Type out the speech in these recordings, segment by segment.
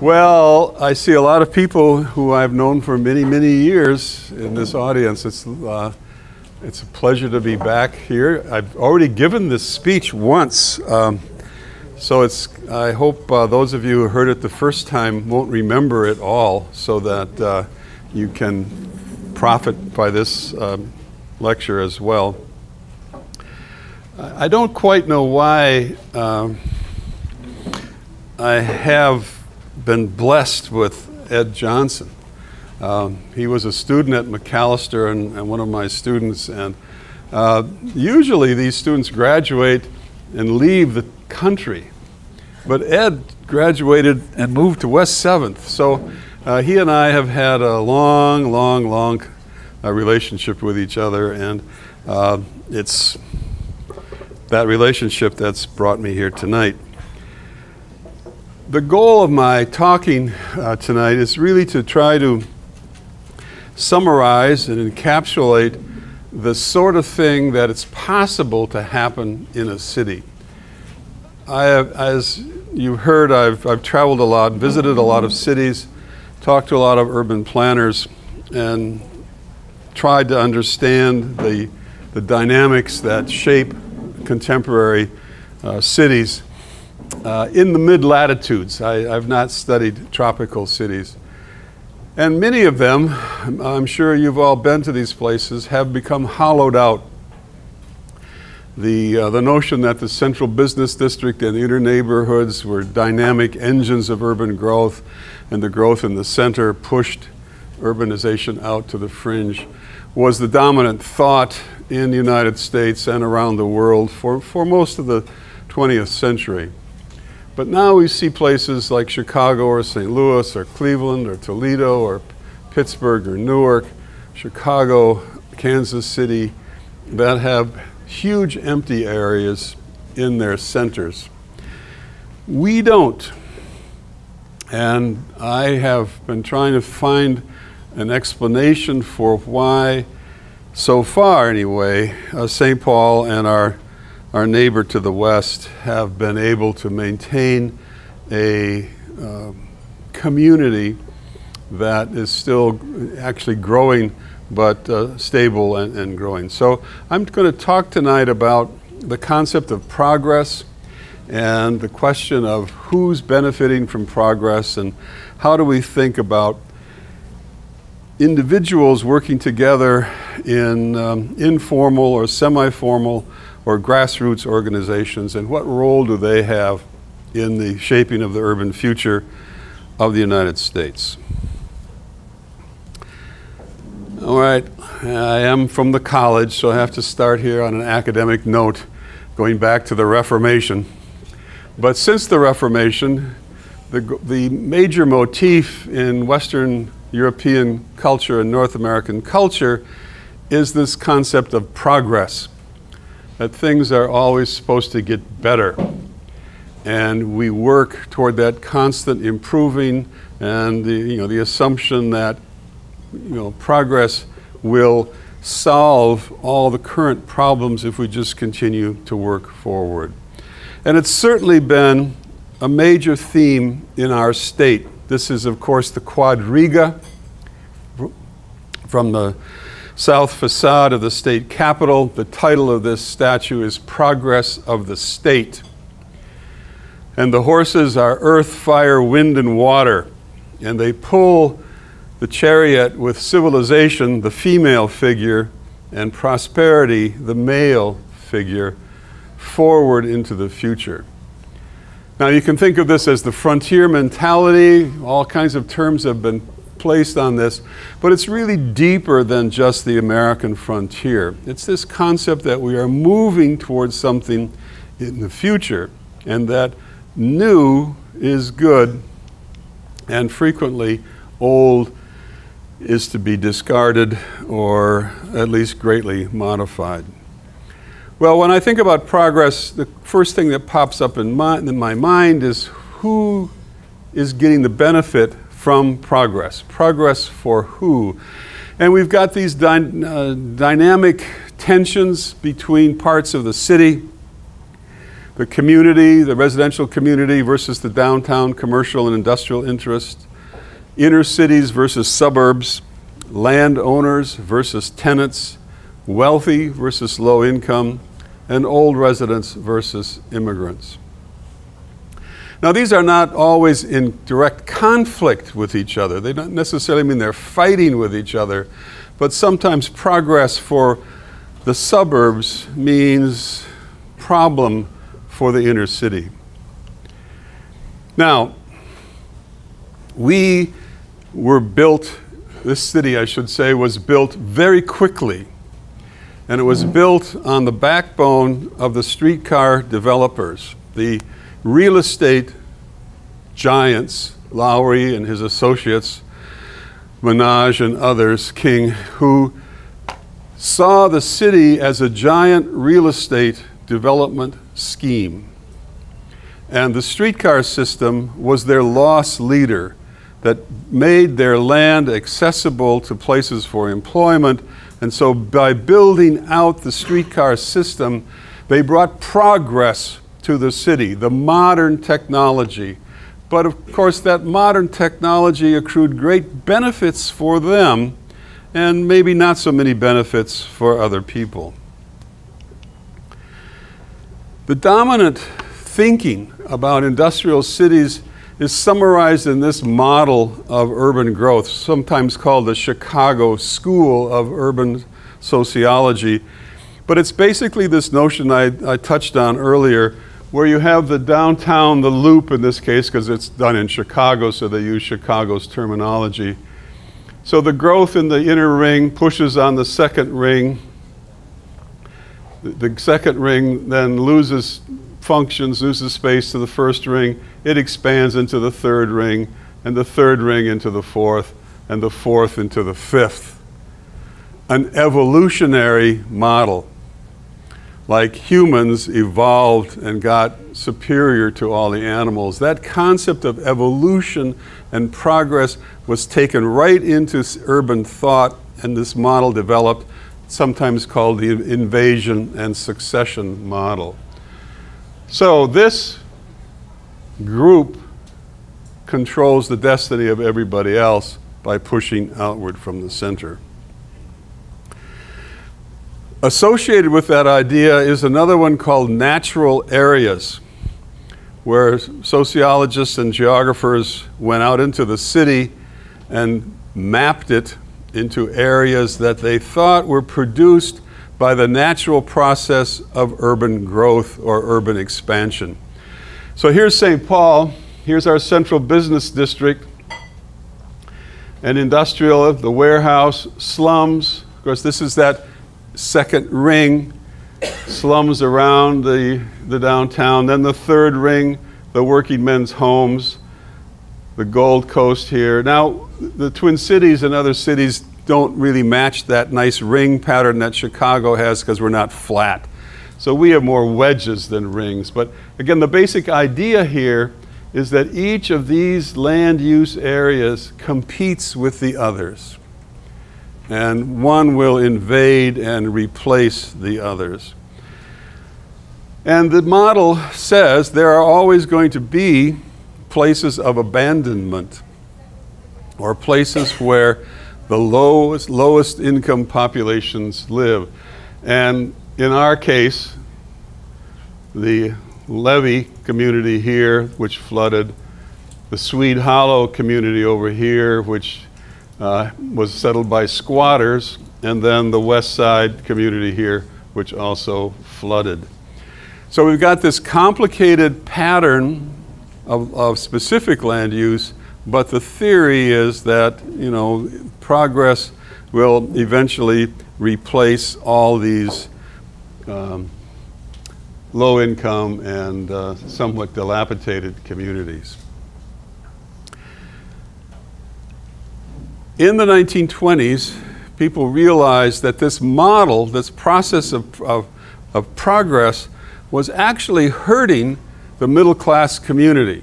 Well, I see a lot of people who I've known for many, many years in this audience. It's, uh, it's a pleasure to be back here. I've already given this speech once, um, so it's, I hope uh, those of you who heard it the first time won't remember it all so that uh, you can profit by this um, lecture as well. I don't quite know why um, I have been blessed with Ed Johnson. Um, he was a student at Macalester and, and one of my students. And uh, usually these students graduate and leave the country. But Ed graduated and moved to West 7th. So uh, he and I have had a long, long, long uh, relationship with each other. And uh, it's that relationship that's brought me here tonight. The goal of my talking uh, tonight is really to try to summarize and encapsulate the sort of thing that it's possible to happen in a city. I have, as you heard, I've, I've traveled a lot, visited a lot of cities, talked to a lot of urban planners, and tried to understand the, the dynamics that shape contemporary uh, cities uh, in the mid latitudes. I, have not studied tropical cities. And many of them, I'm sure you've all been to these places, have become hollowed out. The, uh, the notion that the central business district and inner neighborhoods were dynamic engines of urban growth, and the growth in the center pushed urbanization out to the fringe, was the dominant thought in the United States and around the world for, for most of the 20th century. But now we see places like Chicago or St. Louis or Cleveland or Toledo or Pittsburgh or Newark, Chicago, Kansas City, that have huge empty areas in their centers. We don't. And I have been trying to find an explanation for why, so far anyway, uh, St. Paul and our our neighbor to the west have been able to maintain a uh, community that is still actually growing but uh, stable and, and, growing. So I'm going to talk tonight about the concept of progress and the question of who's benefiting from progress and how do we think about individuals working together in um, informal or semi-formal or grassroots organizations, and what role do they have in the shaping of the urban future of the United States? All right, I am from the college, so I have to start here on an academic note, going back to the Reformation. But since the Reformation, the, the major motif in Western European culture and North American culture is this concept of progress that things are always supposed to get better. And we work toward that constant improving and the, you know, the assumption that you know, progress will solve all the current problems if we just continue to work forward. And it's certainly been a major theme in our state. This is, of course, the quadriga from the south facade of the state capitol. The title of this statue is Progress of the State. And the horses are earth, fire, wind, and water. And they pull the chariot with civilization, the female figure, and prosperity, the male figure, forward into the future. Now, you can think of this as the frontier mentality. All kinds of terms have been placed on this, but it's really deeper than just the American frontier. It's this concept that we are moving towards something in the future, and that new is good, and frequently old is to be discarded or at least greatly modified. Well, when I think about progress, the first thing that pops up in my, in my mind is who is getting the benefit from progress. Progress for who? And we've got these dy uh, dynamic tensions between parts of the city. the community, the residential community versus the downtown commercial and industrial interest, inner cities versus suburbs, landowners versus tenants, wealthy versus low income, and old residents versus immigrants. Now, these are not always in direct conflict with each other. They don't necessarily mean they're fighting with each other, but sometimes progress for the suburbs means problem for the inner city. Now, we were built, this city, I should say, was built very quickly. And it was built on the backbone of the streetcar developers, the real estate giants, Lowry and his associates, Minaj and others, King, who saw the city as a giant real estate development scheme. And the streetcar system was their loss leader that made their land accessible to places for employment. And so, by building out the streetcar system, they brought progress to the city, the modern technology. But of course, that modern technology accrued great benefits for them and maybe not so many benefits for other people. The dominant thinking about industrial cities is summarized in this model of urban growth, sometimes called the Chicago School of Urban Sociology. But it's basically this notion I, I touched on earlier, where you have the downtown, the loop in this case, because it's done in Chicago, so they use Chicago's terminology. So the growth in the inner ring pushes on the second ring, the second ring then loses functions, loses space to the first ring, it expands into the third ring, and the third ring into the fourth, and the fourth into the fifth. An evolutionary model. Like humans evolved and got superior to all the animals. That concept of evolution and progress was taken right into urban thought, and this model developed sometimes called the invasion and succession model. So this group controls the destiny of everybody else by pushing outward from the center. Associated with that idea is another one called natural areas, where sociologists and geographers went out into the city and mapped it into areas that they thought were produced by the natural process of urban growth or urban expansion. So here's St. Paul, here's our central business district, and industrial, the warehouse, slums. Of course, this is that second ring, slums around the, the downtown. Then the third ring, the working men's homes, the Gold Coast here. Now, the Twin Cities and other cities don't really match that nice ring pattern that Chicago has because we're not flat. So we have more wedges than rings. But again, the basic idea here is that each of these land use areas competes with the others. And one will invade and replace the others. And the model says there are always going to be places of abandonment or places where the lowest, lowest income populations live. And in our case, the Levee community here, which flooded, the Swede Hollow community over here, which uh, was settled by squatters, and then the West Side community here, which also flooded. So we've got this complicated pattern of, of specific land use but the theory is that, you know, progress will eventually replace all these um, low income and uh, somewhat dilapidated communities. In the 1920s, people realized that this model, this process of, of, of progress, was actually hurting the middle class community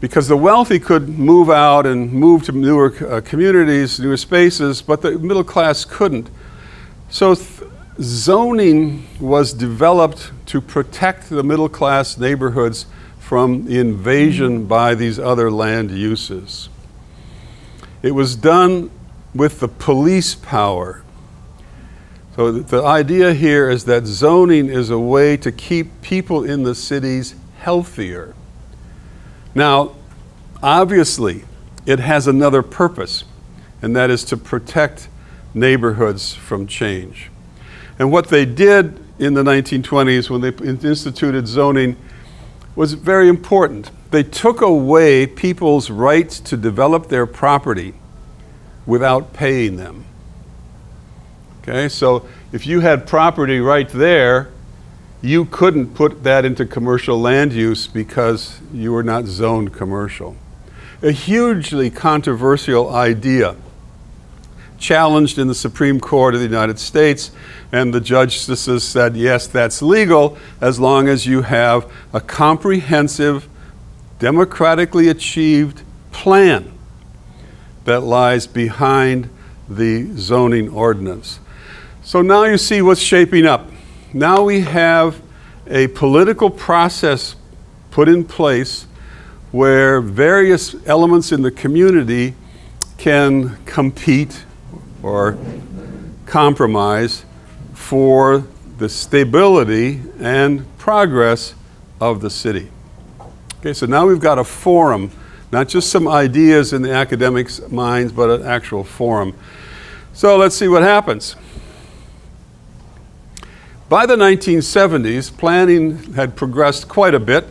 because the wealthy could move out and move to newer uh, communities, newer spaces, but the middle class couldn't. So zoning was developed to protect the middle class neighborhoods from the invasion by these other land uses. It was done with the police power. So the idea here is that zoning is a way to keep people in the cities healthier. Now, obviously, it has another purpose, and that is to protect neighborhoods from change. And what they did in the 1920s when they instituted zoning was very important. They took away people's rights to develop their property without paying them. Okay, so if you had property right there, you couldn't put that into commercial land use because you were not zoned commercial. A hugely controversial idea challenged in the Supreme Court of the United States, and the justices said, yes, that's legal as long as you have a comprehensive, democratically achieved plan that lies behind the zoning ordinance. So now you see what's shaping up. Now we have a political process put in place where various elements in the community can compete or compromise for the stability and progress of the city. Okay, so now we've got a forum, not just some ideas in the academics' minds, but an actual forum. So let's see what happens. By the 1970s, planning had progressed quite a bit,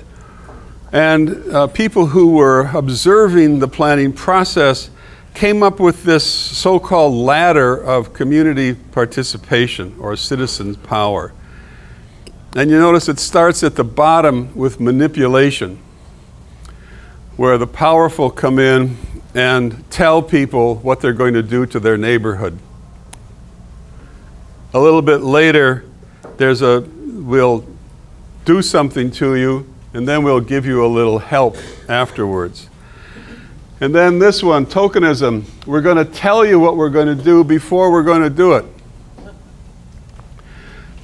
and uh, people who were observing the planning process came up with this so called ladder of community participation or citizen power. And you notice it starts at the bottom with manipulation, where the powerful come in and tell people what they're going to do to their neighborhood. A little bit later, there's a, we'll do something to you, and then we'll give you a little help afterwards. And then this one, tokenism. We're going to tell you what we're going to do before we're going to do it.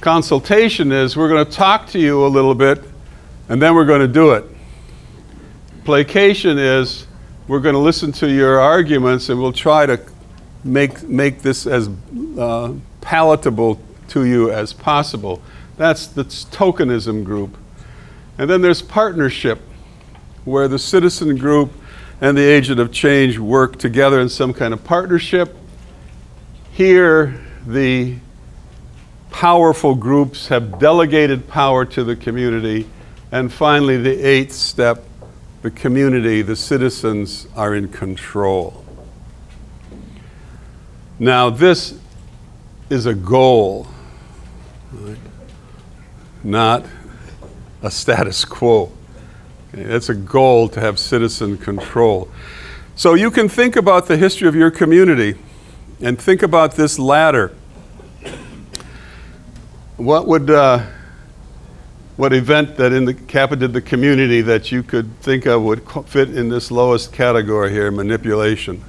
Consultation is we're going to talk to you a little bit and then we're going to do it. Placation is we're going to listen to your arguments and we'll try to make, make this as uh, palatable to you as possible. That's the tokenism group. And then there's partnership, where the citizen group and the agent of change work together in some kind of partnership. Here, the powerful groups have delegated power to the community. And finally, the eighth step the community, the citizens, are in control. Now, this is a goal, right? not a status quo. It's a goal to have citizen control. So you can think about the history of your community and think about this ladder. What would, uh, what event that in the capited the community that you could think of would fit in this lowest category here, manipulation?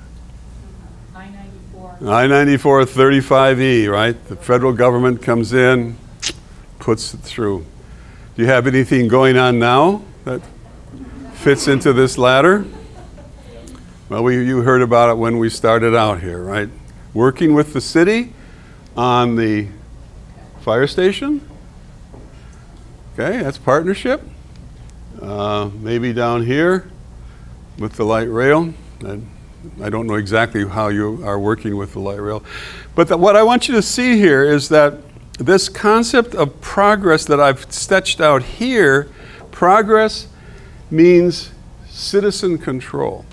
I-94. I-94 35E, right? The federal government comes in, puts it through. Do you have anything going on now that fits into this ladder? Well, we, you heard about it when we started out here, right? Working with the city on the fire station. Okay, that's partnership. Uh, maybe down here with the light rail. I, I, don't know exactly how you are working with the light rail. But the, what I want you to see here is that this concept of progress that I've sketched out here, progress means citizen control.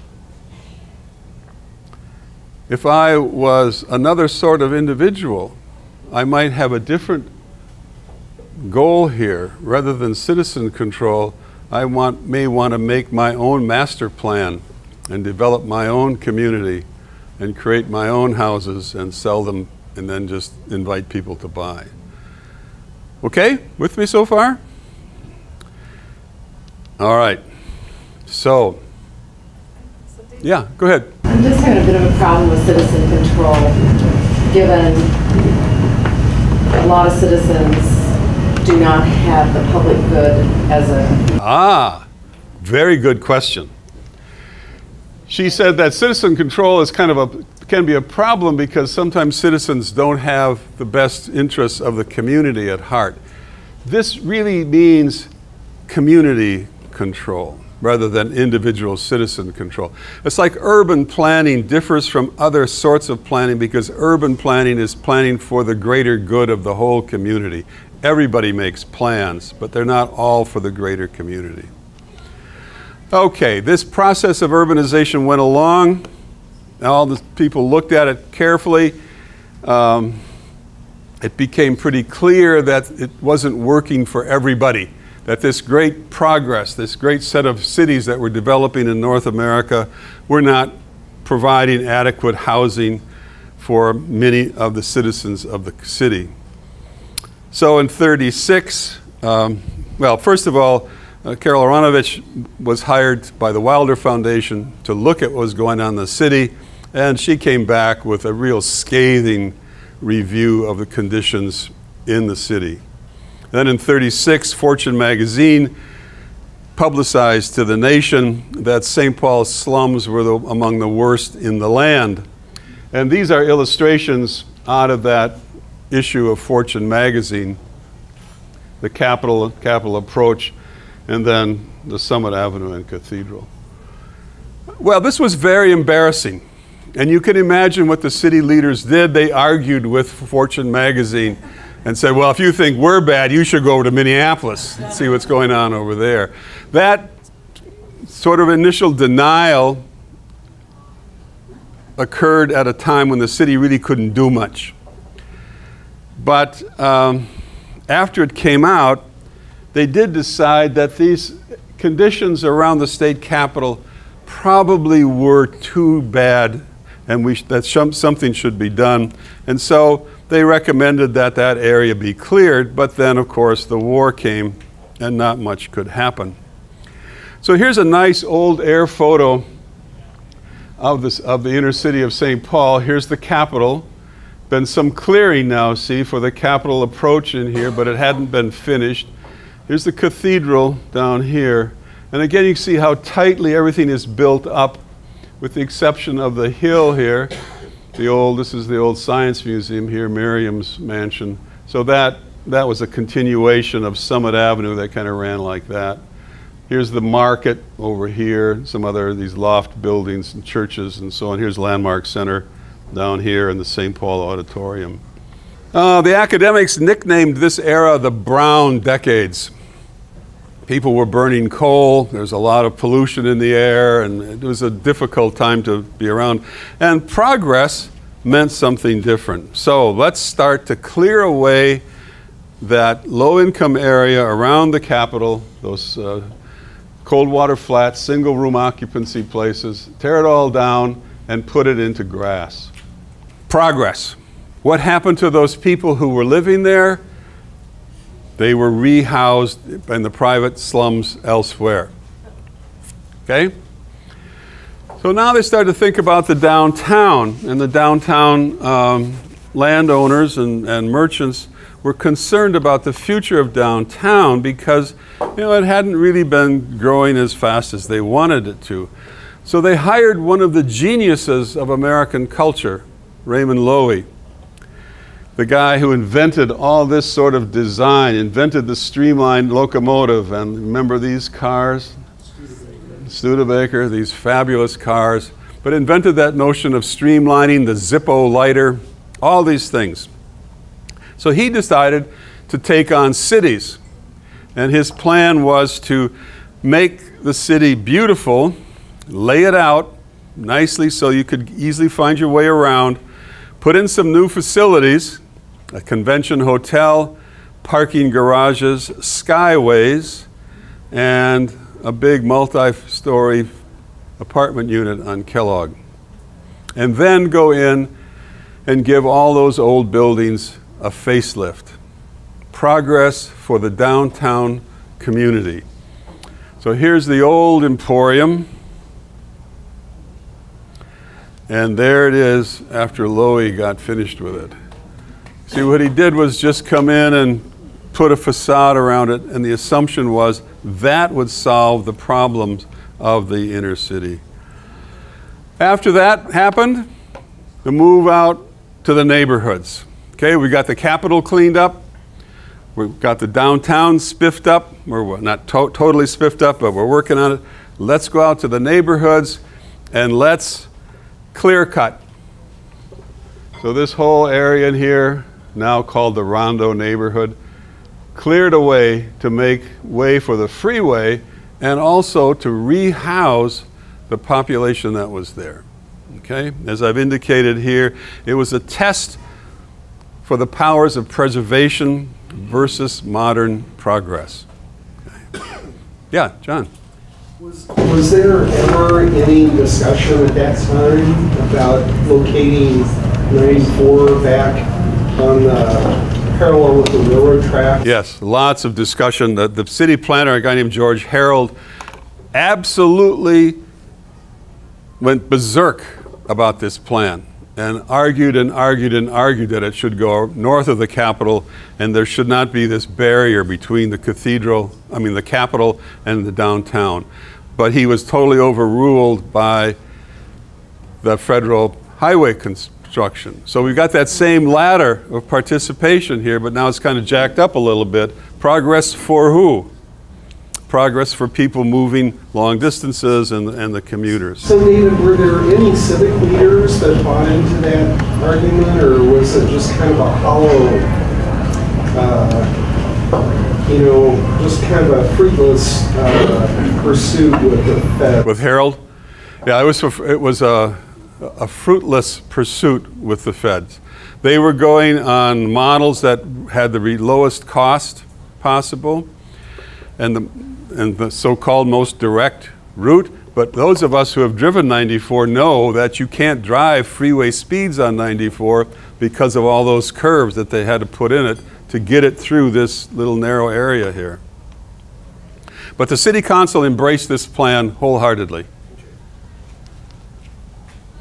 If I was another sort of individual, I might have a different goal here. Rather than citizen control, I want, may want to make my own master plan and develop my own community and create my own houses and sell them and then just invite people to buy. Okay, with me so far? All right. So, yeah, go ahead. I'm just having a bit of a problem with citizen control, given a lot of citizens do not have the public good as a. Ah, very good question. She said that citizen control is kind of a can be a problem because sometimes citizens don't have the best interests of the community at heart. This really means community control rather than individual citizen control. It's like urban planning differs from other sorts of planning because urban planning is planning for the greater good of the whole community. Everybody makes plans, but they're not all for the greater community. Okay, this process of urbanization went along. All the people looked at it carefully. Um, it became pretty clear that it wasn't working for everybody that this great progress, this great set of cities that were developing in North America, were not providing adequate housing for many of the citizens of the city. So in 36, um, well, first of all, uh, Carol Aronovici was hired by the Wilder Foundation to look at what was going on in the city, and she came back with a real scathing review of the conditions in the city. Then in 36, Fortune magazine publicized to the nation that St. Paul's slums were the, among the worst in the land. And these are illustrations out of that issue of Fortune magazine, the capital, capital approach, and then the Summit Avenue and Cathedral. Well, this was very embarrassing. And you can imagine what the city leaders did. They argued with Fortune magazine and said, Well, if you think we're bad, you should go over to Minneapolis and see what's going on over there. That sort of initial denial occurred at a time when the city really couldn't do much. But um, after it came out, they did decide that these conditions around the state capitol probably were too bad and we, that something should be done. And so they recommended that that area be cleared, but then, of course, the war came and not much could happen. So here's a nice old air photo of, this, of the inner city of St. Paul. Here's the Capitol. Been some clearing now, see, for the Capitol approach in here, but it hadn't been finished. Here's the cathedral down here. And again, you see how tightly everything is built up, with the exception of the hill here the old, this is the old science museum here, Merriam's mansion. So that, that was a continuation of Summit Avenue that kind of ran like that. Here's the market over here, some other, these loft buildings and churches and so on. Here's Landmark Center down here in the St. Paul Auditorium. Uh, the academics nicknamed this era the brown decades. People were burning coal, there's a lot of pollution in the air, and it was a difficult time to be around. And progress meant something different. So let's start to clear away that low income area around the Capitol, those uh, cold water flats, single room occupancy places, tear it all down and put it into grass. Progress. What happened to those people who were living there? They were rehoused in the private slums elsewhere. Okay? So now they started to think about the downtown, and the downtown um, landowners and, and merchants were concerned about the future of downtown because you know it hadn't really been growing as fast as they wanted it to. So they hired one of the geniuses of American culture, Raymond Loewy, the guy who invented all this sort of design, invented the streamlined locomotive. And remember these cars? Studebaker, these fabulous cars, but invented that notion of streamlining the Zippo lighter, all these things. So he decided to take on cities. And his plan was to make the city beautiful, lay it out nicely so you could easily find your way around, put in some new facilities, a convention hotel, parking garages, skyways, and a big multi-story apartment unit on Kellogg. And then go in and give all those old buildings a facelift. Progress for the downtown community. So here's the old Emporium. And there it is after Loewy got finished with it. See, what he did was just come in and put a facade around it, and the assumption was that would solve the problems of the inner city. After that happened, the move out to the neighborhoods. Okay, we got the capital cleaned up. We've got the downtown spiffed up. We're not to- totally spiffed up, but we're working on it. Let's go out to the neighborhoods and let's clear cut. So, this whole area in here, now called the Rondo neighborhood, cleared away to make way for the freeway and also to rehouse the population that was there. Okay? As I've indicated here, it was a test for the powers of preservation versus modern progress. Okay. Yeah, John. Was, was there ever any discussion at that time about locating 94 back on the parallel with the railroad track? Yes, lots of discussion. The, the city planner, a guy named George Herrold, absolutely went berserk about this plan and argued and argued and argued that it should go north of the Capitol and there should not be this barrier between the cathedral, I mean the Capitol and the downtown. But he was totally overruled by the federal highway construction. So we've got that same ladder of participation here, but now it's kind of jacked up a little bit. Progress for who? Progress for people moving long distances and, and the commuters. So, David, were there any civic leaders that bought into that argument, or was it just kind of a hollow, uh, you know, just kind of a fruitless uh, pursuit with the Fed? With Herrold? Yeah, it was, it was a, a fruitless pursuit with the feds. They were going on models that had the lowest cost possible, and the and the so-called most direct route. But those of us who have driven 94 know that you can't drive freeway speeds on 94 because of all those curves that they had to put in it to get it through this little narrow area here. But the city council embraced this plan wholeheartedly.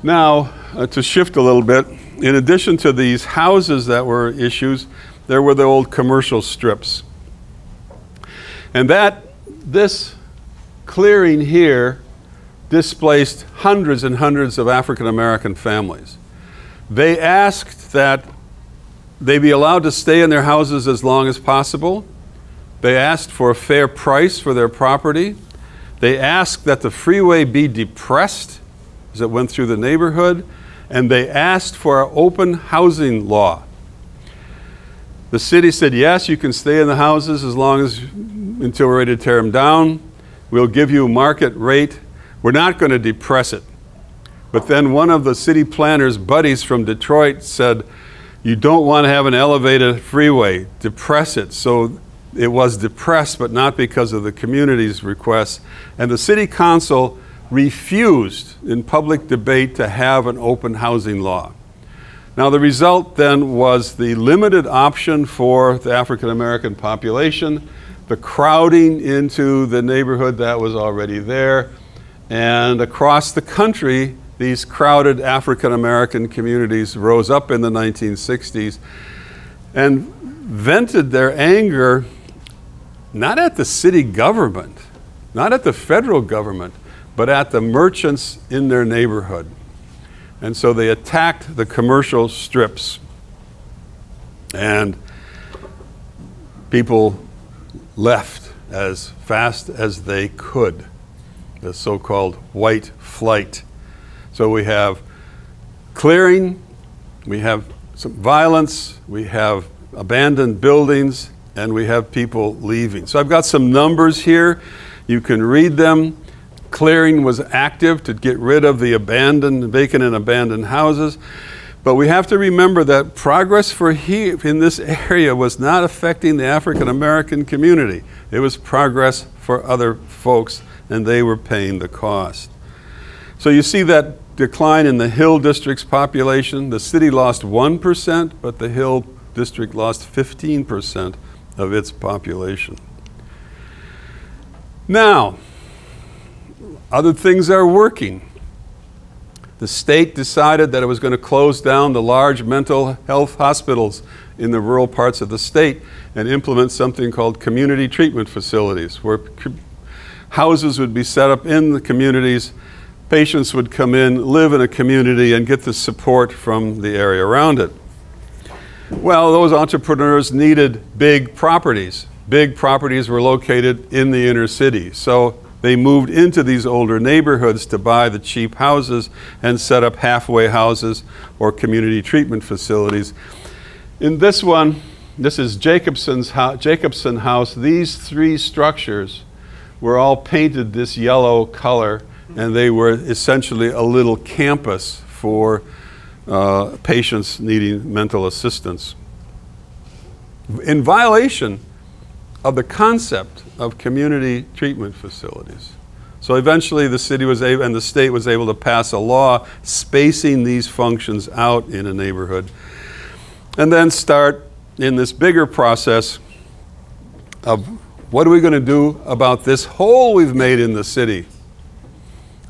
Now, uh, to shift a little bit, in addition to these houses that were issues, there were the old commercial strips. And that this clearing here displaced hundreds and hundreds of African American families. They asked that they be allowed to stay in their houses as long as possible. They asked for a fair price for their property. They asked that the freeway be depressed as it went through the neighborhood. And they asked for an open housing law. The city said, yes, you can stay in the houses as long as until we're ready to tear them down. We'll give you market rate. We're not going to depress it. But then one of the city planners' buddies from Detroit said, You don't want to have an elevated freeway, depress it. So it was depressed, but not because of the community's request. And the city council refused in public debate to have an open housing law. Now, the result then was the limited option for the African American population the crowding into the neighborhood that was already there. And across the country, these crowded African American communities rose up in the 1960s and vented their anger not at the city government, not at the federal government, but at the merchants in their neighborhood. And so they attacked the commercial strips. And people left as fast as they could, the so called white flight. So we have clearing, we have some violence, we have abandoned buildings, and we have people leaving. So I've got some numbers here. You can read them. Clearing was active to get rid of the abandoned, vacant, and abandoned houses. But we have to remember that progress for he in this area was not affecting the African American community. It was progress for other folks, and they were paying the cost. So you see that decline in the Hill District's population. The city lost 1%, but the Hill District lost 15% of its population. Now, other things are working. The state decided that it was going to close down the large mental health hospitals in the rural parts of the state and implement something called community treatment facilities, where houses would be set up in the communities. Patients would come in, live in a community, and get the support from the area around it. Well, those entrepreneurs needed big properties. Big properties were located in the inner city. So they moved into these older neighborhoods to buy the cheap houses and set up halfway houses or community treatment facilities. In this one, this is Jacobson's Jacobson House. These three structures were all painted this yellow color, and they were essentially a little campus for uh, patients needing mental assistance. In violation of the concept of community treatment facilities. So eventually the city was able, and the state was able to pass a law spacing these functions out in a neighborhood. And then start in this bigger process of what are we going to do about this hole we've made in the city?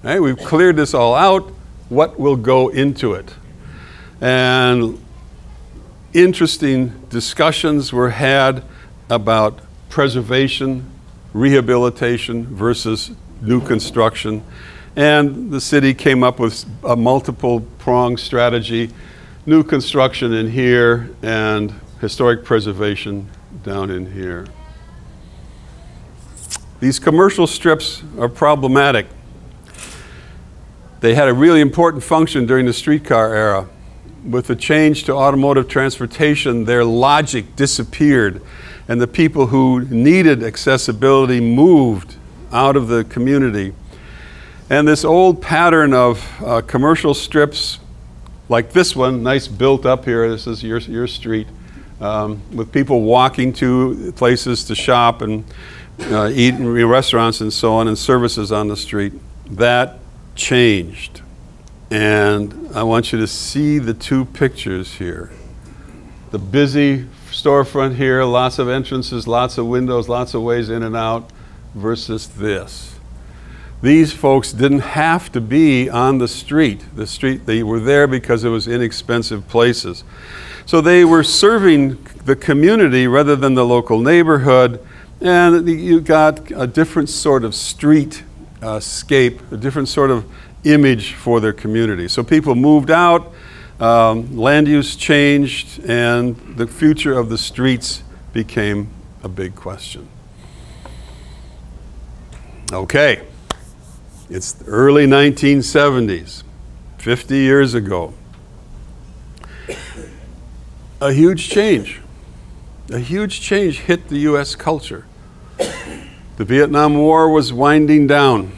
We've cleared this all out. What will go into it? And interesting discussions were had about preservation, rehabilitation versus new construction. And the city came up with a multiple prong strategy new construction in here and historic preservation down in here. These commercial strips are problematic. They had a really important function during the streetcar era. With the change to automotive transportation, their logic disappeared and the people who needed accessibility moved out of the community. And this old pattern of uh, commercial strips, like this one, nice built up here, this is your, your street, um, with people walking to places to shop and uh, eat in restaurants and so on, and services on the street. That changed. And I want you to see the two pictures here. The busy storefront here, lots of entrances, lots of windows, lots of ways in and out, versus this. These folks didn't have to be on the street. The street, they were there because it was inexpensive places. So they were serving the community rather than the local neighborhood, and you got a different sort of street uh, scape, a different sort of image for their community. So people moved out, um, land use changed, and the future of the streets became a big question. Okay, it's the early 1970s, 50 years ago. A huge change, a huge change hit the U.S. culture. The Vietnam War was winding down.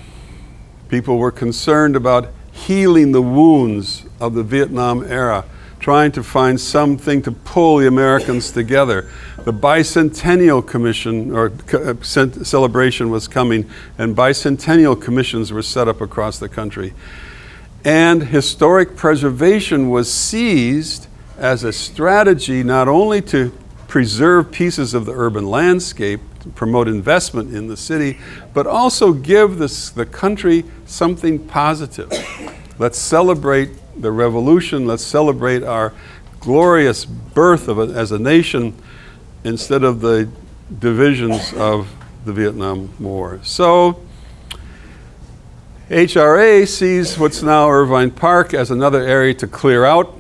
People were concerned about healing the wounds of the Vietnam era, trying to find something to pull the Americans together. The Bicentennial Commission or uh, celebration was coming, and bicentennial commissions were set up across the country. And historic preservation was seized as a strategy not only to preserve pieces of the urban landscape, promote investment in the city, but also give this, the country something positive. Let's celebrate the revolution. Let's celebrate our glorious birth of a, as a nation instead of the divisions of the Vietnam War. So, HRA sees what's now Irvine Park as another area to clear out,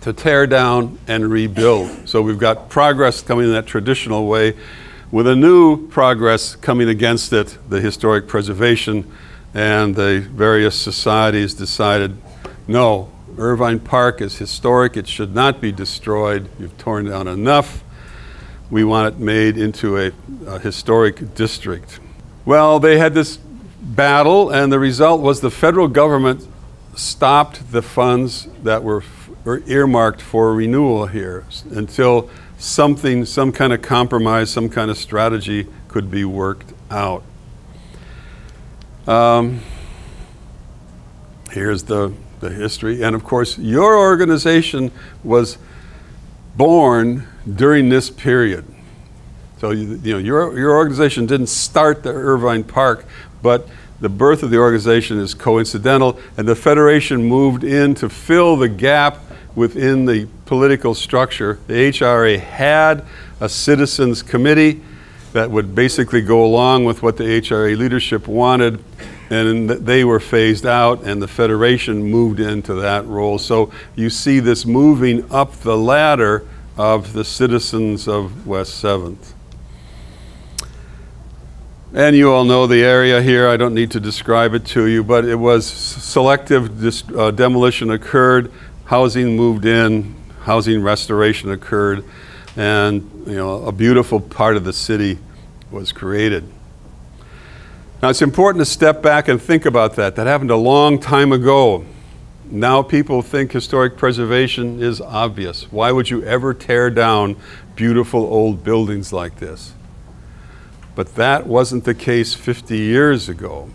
to tear down, and rebuild. So we've got progress coming in that traditional way, with a new progress coming against it, the historic preservation, and the various societies decided no, Irvine Park is historic. It should not be destroyed. You've torn down enough. We want it made into a, a historic district. Well, they had this battle, and the result was the federal government stopped the funds that were, were earmarked for renewal here until something, some kind of compromise, some kind of strategy could be worked out. Um, here's the the history. And of course, your organization was born during this period. So you, you know, your, your organization didn't start the Irvine Park, but the birth of the organization is coincidental, and the Federation moved in to fill the gap within the political structure. The HRA had a citizens committee that would basically go along with what the HRA leadership wanted, and they were phased out, and the Federation moved into that role. So you see this moving up the ladder of the citizens of West 7th. And you all know the area here. I don't need to describe it to you, but it was selective uh, demolition occurred, housing moved in, housing restoration occurred, and you know a beautiful part of the city was created. Now it's important to step back and think about that. That happened a long time ago. Now people think historic preservation is obvious. Why would you ever tear down beautiful old buildings like this? But that wasn't the case 50 years ago.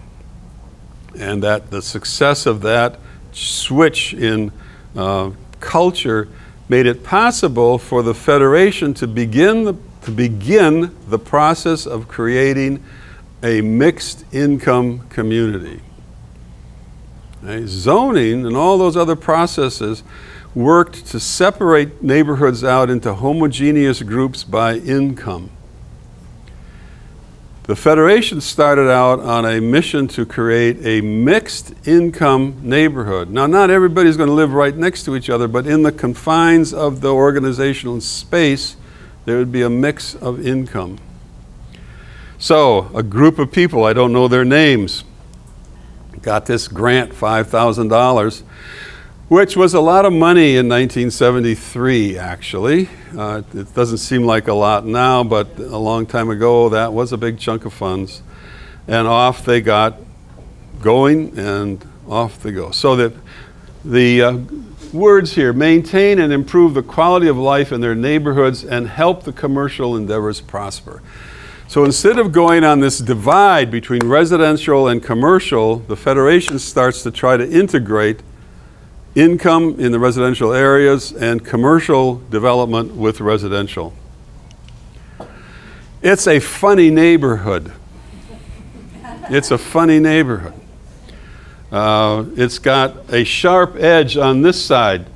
And that the success of that switch in uh, culture made it possible for the Federation to begin the, to begin the process of creating a mixed income community. Okay? Zoning and all those other processes worked to separate neighborhoods out into homogeneous groups by income. The Federation started out on a mission to create a mixed income neighborhood. Now, not everybody's going to live right next to each other, but in the confines of the organizational space, there would be a mix of income. So, a group of people, I don't know their names, got this grant, $5,000 which was a lot of money in 1973, actually. Uh, it doesn't seem like a lot now, but a long time ago, that was a big chunk of funds. And off they got going, and off they go. So that the uh, words here maintain and improve the quality of life in their neighborhoods and help the commercial endeavors prosper. So instead of going on this divide between residential and commercial, the Federation starts to try to integrate income in the residential areas and commercial development with residential. It's a funny neighborhood. It's a funny neighborhood. Uh, it's got a sharp edge on this side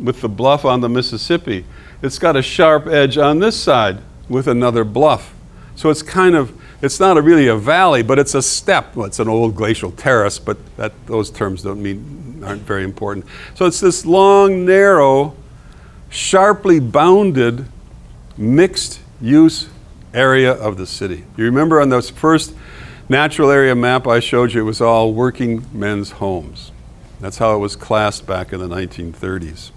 with the bluff on the Mississippi. It's got a sharp edge on this side with another bluff. So it's kind of, it's not a really a valley, but it's a step. Well, it's an old glacial terrace, but that, those terms don't mean aren't very important. So it's this long, narrow, sharply bounded, mixed use area of the city. You remember on those first natural area map I showed you, it was all working men's homes. That's how it was classed back in the 1930s.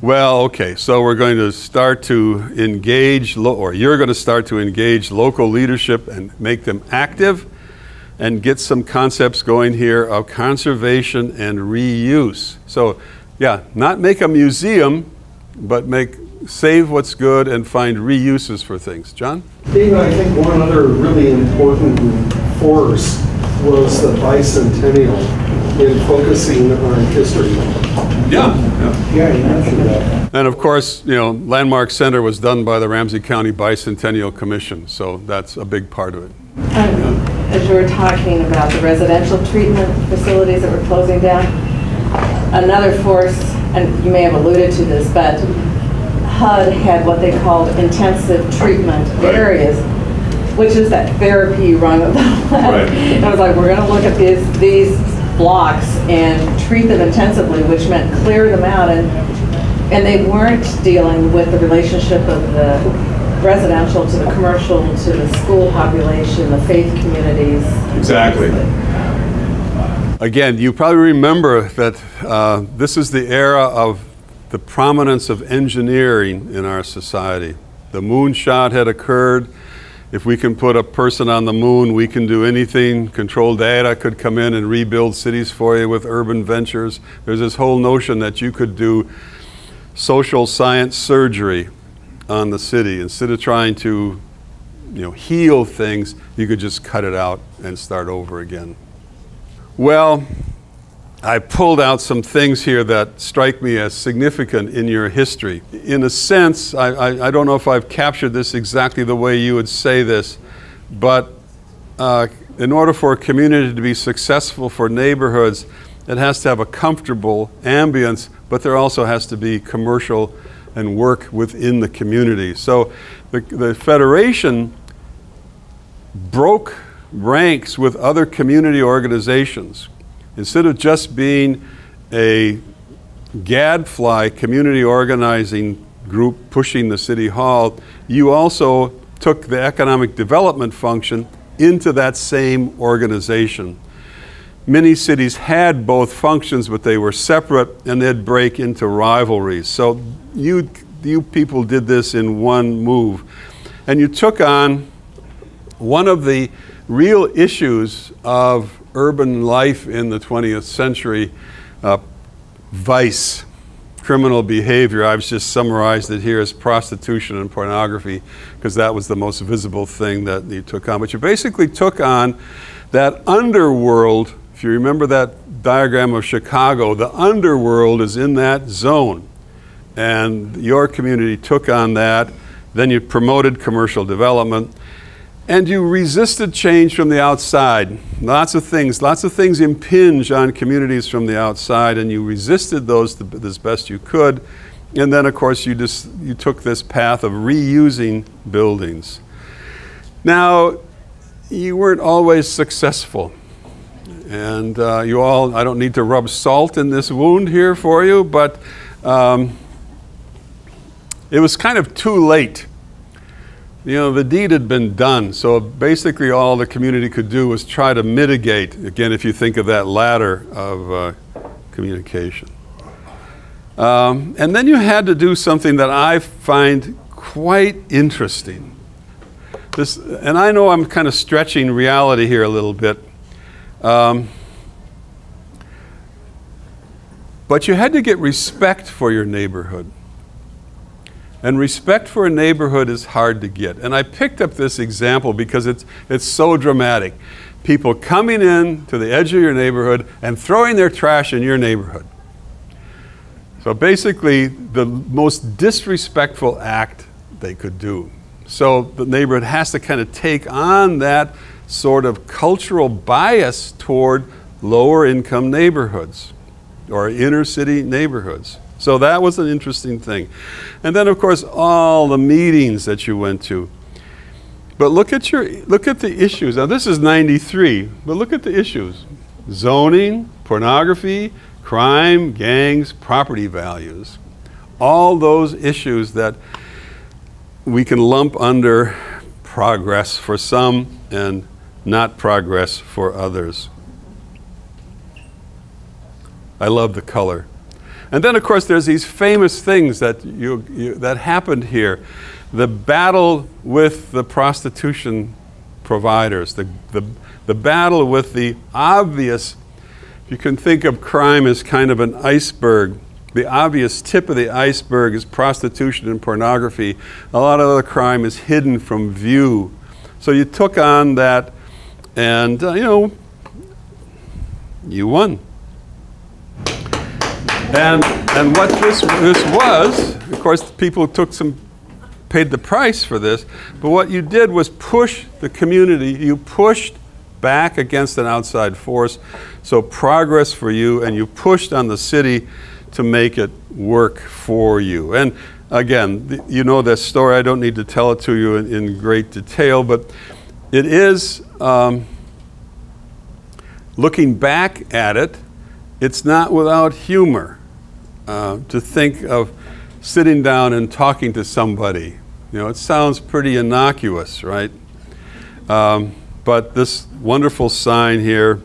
Well, okay, so we're going to start to engage, or you're going to start to engage local leadership and make them active and get some concepts going here of conservation and reuse. So, yeah, not make a museum, but make save what's good and find reuses for things. John? David, I think one other really important force was the bicentennial in focusing on history. Yeah. Yeah, yeah you mentioned that. And of course, you know, Landmark Center was done by the Ramsey County Bicentennial Commission, so that's a big part of it. Um, as you were talking about the residential treatment facilities that were closing down, another force, and you may have alluded to this, but HUD had what they called intensive treatment right. areas, which is that therapy rung of the. Right. And I was like, we're going to look at these these blocks and treat them intensively, which meant clear them out, and and they weren't dealing with the relationship of the residential to the commercial to the school population, the faith communities. Exactly. Again, you probably remember that uh, this is the era of the prominence of engineering in our society. The moonshot had occurred. If we can put a person on the moon, we can do anything. Control data could come in and rebuild cities for you with urban ventures. There's this whole notion that you could do social science surgery on the city. Instead of trying to you know, heal things, you could just cut it out and start over again. Well, I pulled out some things here that strike me as significant in your history. In a sense, I, I, I don't know if I've captured this exactly the way you would say this, but uh, in order for a community to be successful for neighborhoods, it has to have a comfortable ambience, but there also has to be commercial and work within the community. So the, the Federation broke ranks with other community organizations. Instead of just being a gadfly community organizing group pushing the city hall, you also took the economic development function into that same organization. Many cities had both functions, but they were separate and they'd break into rivalries. So you, you people did this in one move. And you took on one of the real issues of urban life in the 20th century uh, vice, criminal behavior. I've just summarized it here as prostitution and pornography because that was the most visible thing that you took on. But you basically took on that underworld. If you remember that diagram of Chicago, the underworld is in that zone. And your community took on that. Then you promoted commercial development and you resisted change from the outside. Lots of things, lots of things impinge on communities from the outside, and you resisted those as best you could. And then, of course, you just you took this path of reusing buildings. Now, you weren't always successful. And uh, you all, I don't need to rub salt in this wound here for you, but um, it was kind of too late you know, the deed had been done, so basically all the community could do was try to mitigate, again, if you think of that ladder of uh, communication. Um, and then you had to do something that I find quite interesting. This, and I know I'm kind of stretching reality here a little bit. Um, but you had to get respect for your neighborhood. And respect for a neighborhood is hard to get. And I picked up this example because it's, it's so dramatic. People coming in to the edge of your neighborhood and throwing their trash in your neighborhood. So basically, the most disrespectful act they could do. So the neighborhood has to kind of take on that sort of cultural bias toward lower income neighborhoods or inner city neighborhoods. So that was an interesting thing. And then, of course, all the meetings that you went to. But look at, your, look at the issues. Now, this is 93, but look at the issues zoning, pornography, crime, gangs, property values. All those issues that we can lump under progress for some and not progress for others. I love the color. And then, of course, there's these famous things that, you, you, that happened here. The battle with the prostitution providers, the, the, the battle with the obvious, if you can think of crime as kind of an iceberg. The obvious tip of the iceberg is prostitution and pornography. A lot of other crime is hidden from view. So you took on that, and uh, you know, you won. And, and what this, this was, of course, people took some, paid the price for this, but what you did was push the community, you pushed back against an outside force, so progress for you, and you pushed on the city to make it work for you. And again, you know this story, I don't need to tell it to you in, in great detail, but it is, um, looking back at it, it's not without humor. Uh, to think of sitting down and talking to somebody. You know, it sounds pretty innocuous, right? Um, but this wonderful sign here.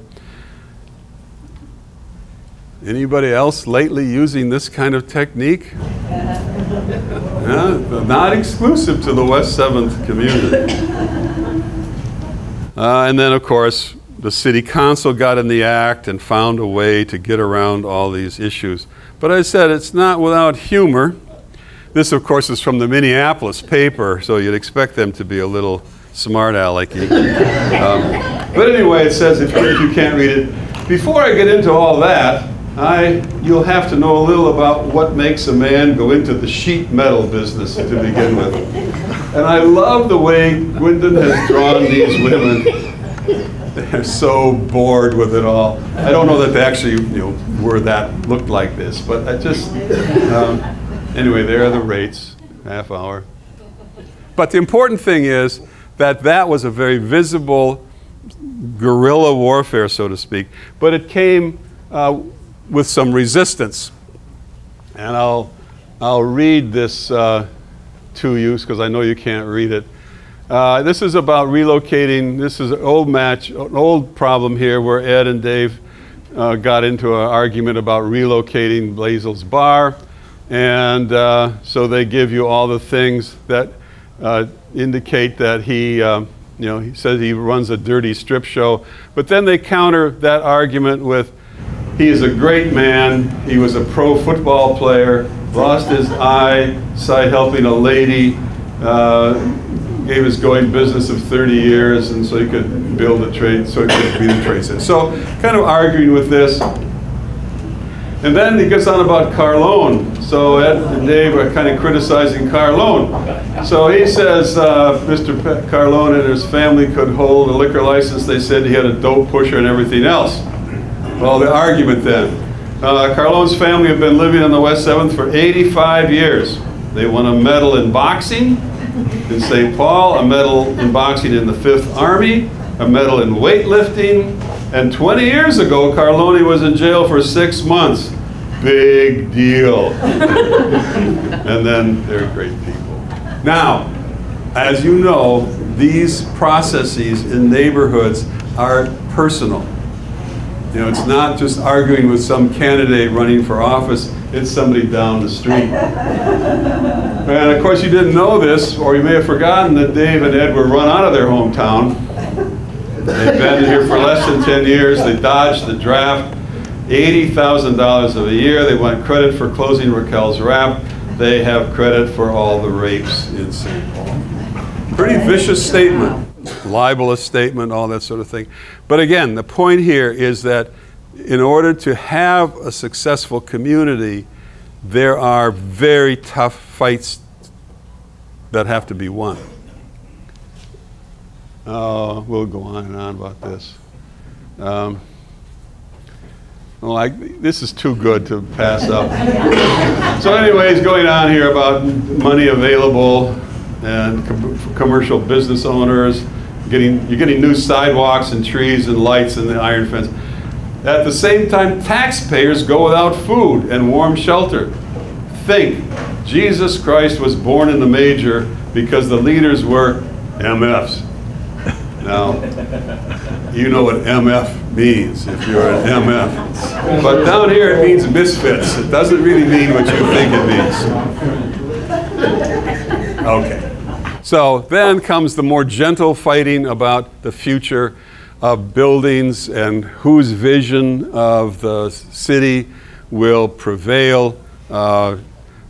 Anybody else lately using this kind of technique? yeah, not exclusive to the West 7th community. Uh, and then, of course, the city council got in the act and found a way to get around all these issues. But I said it's not without humor. This, of course, is from the Minneapolis paper, so you'd expect them to be a little smart alecky. um, but anyway, it says, if, if you can't read it, before I get into all that, I, you'll have to know a little about what makes a man go into the sheet metal business to begin with. And I love the way Gwendon has drawn these women. they're so bored with it all. I don't know that they actually, you know, were that, looked like this, but I just, um, anyway, there are the rates, half hour. But the important thing is that that was a very visible guerrilla warfare, so to speak, but it came uh, with some resistance. And I'll, I'll read this uh, to you because I know you can't read it. Uh, this is about relocating. This is an old match, an old problem here where Ed and Dave uh, got into an argument about relocating Blazel's bar. And uh, so they give you all the things that uh, indicate that he, um, you know, he says he runs a dirty strip show. But then they counter that argument with, he is a great man. He was a pro football player, lost his eye sight helping a lady, uh, gave his going business of 30 years, and so he could build a trade, so he could be the trade. So, kind of arguing with this. And then he gets on about Carlone. So Ed and Dave are kind of criticizing Carlone. So he says uh, Mr. Pe- Carlone and his family could hold a liquor license. They said he had a dope pusher and everything else. Well, the argument then. Uh, Carlone's family have been living on the West 7th for 85 years. They won a medal in boxing in St. Paul, a medal in boxing in the 5th Army, a medal in weightlifting, and 20 years ago, Carlone was in jail for six months. Big deal. and then they're great people. Now, as you know, these processes in neighborhoods are personal. You know, it's not just arguing with some candidate running for office, it's somebody down the street. and of course, you didn't know this, or you may have forgotten that Dave and Ed were run out of their hometown. They've been here for less than 10 years. They dodged the draft. $80,000 of a year. They want credit for closing Raquel's rap. They have credit for all the rapes in St. Paul. Pretty vicious statement, libelous statement, all that sort of thing. But again, the point here is that in order to have a successful community, there are very tough fights that have to be won. Uh, we'll go on and on about this. Um, I, this is too good to pass up. so, anyways, going on here about money available and com- commercial business owners getting you're getting new sidewalks and trees and lights and the iron fence. At the same time, taxpayers go without food and warm shelter. Think, Jesus Christ was born in the major because the leaders were MFs. Now, you know what MF means if you're an MF. But down here it means misfits. It doesn't really mean what you think it means. Okay. So then comes the more gentle fighting about the future of buildings and whose vision of the city will prevail. Uh,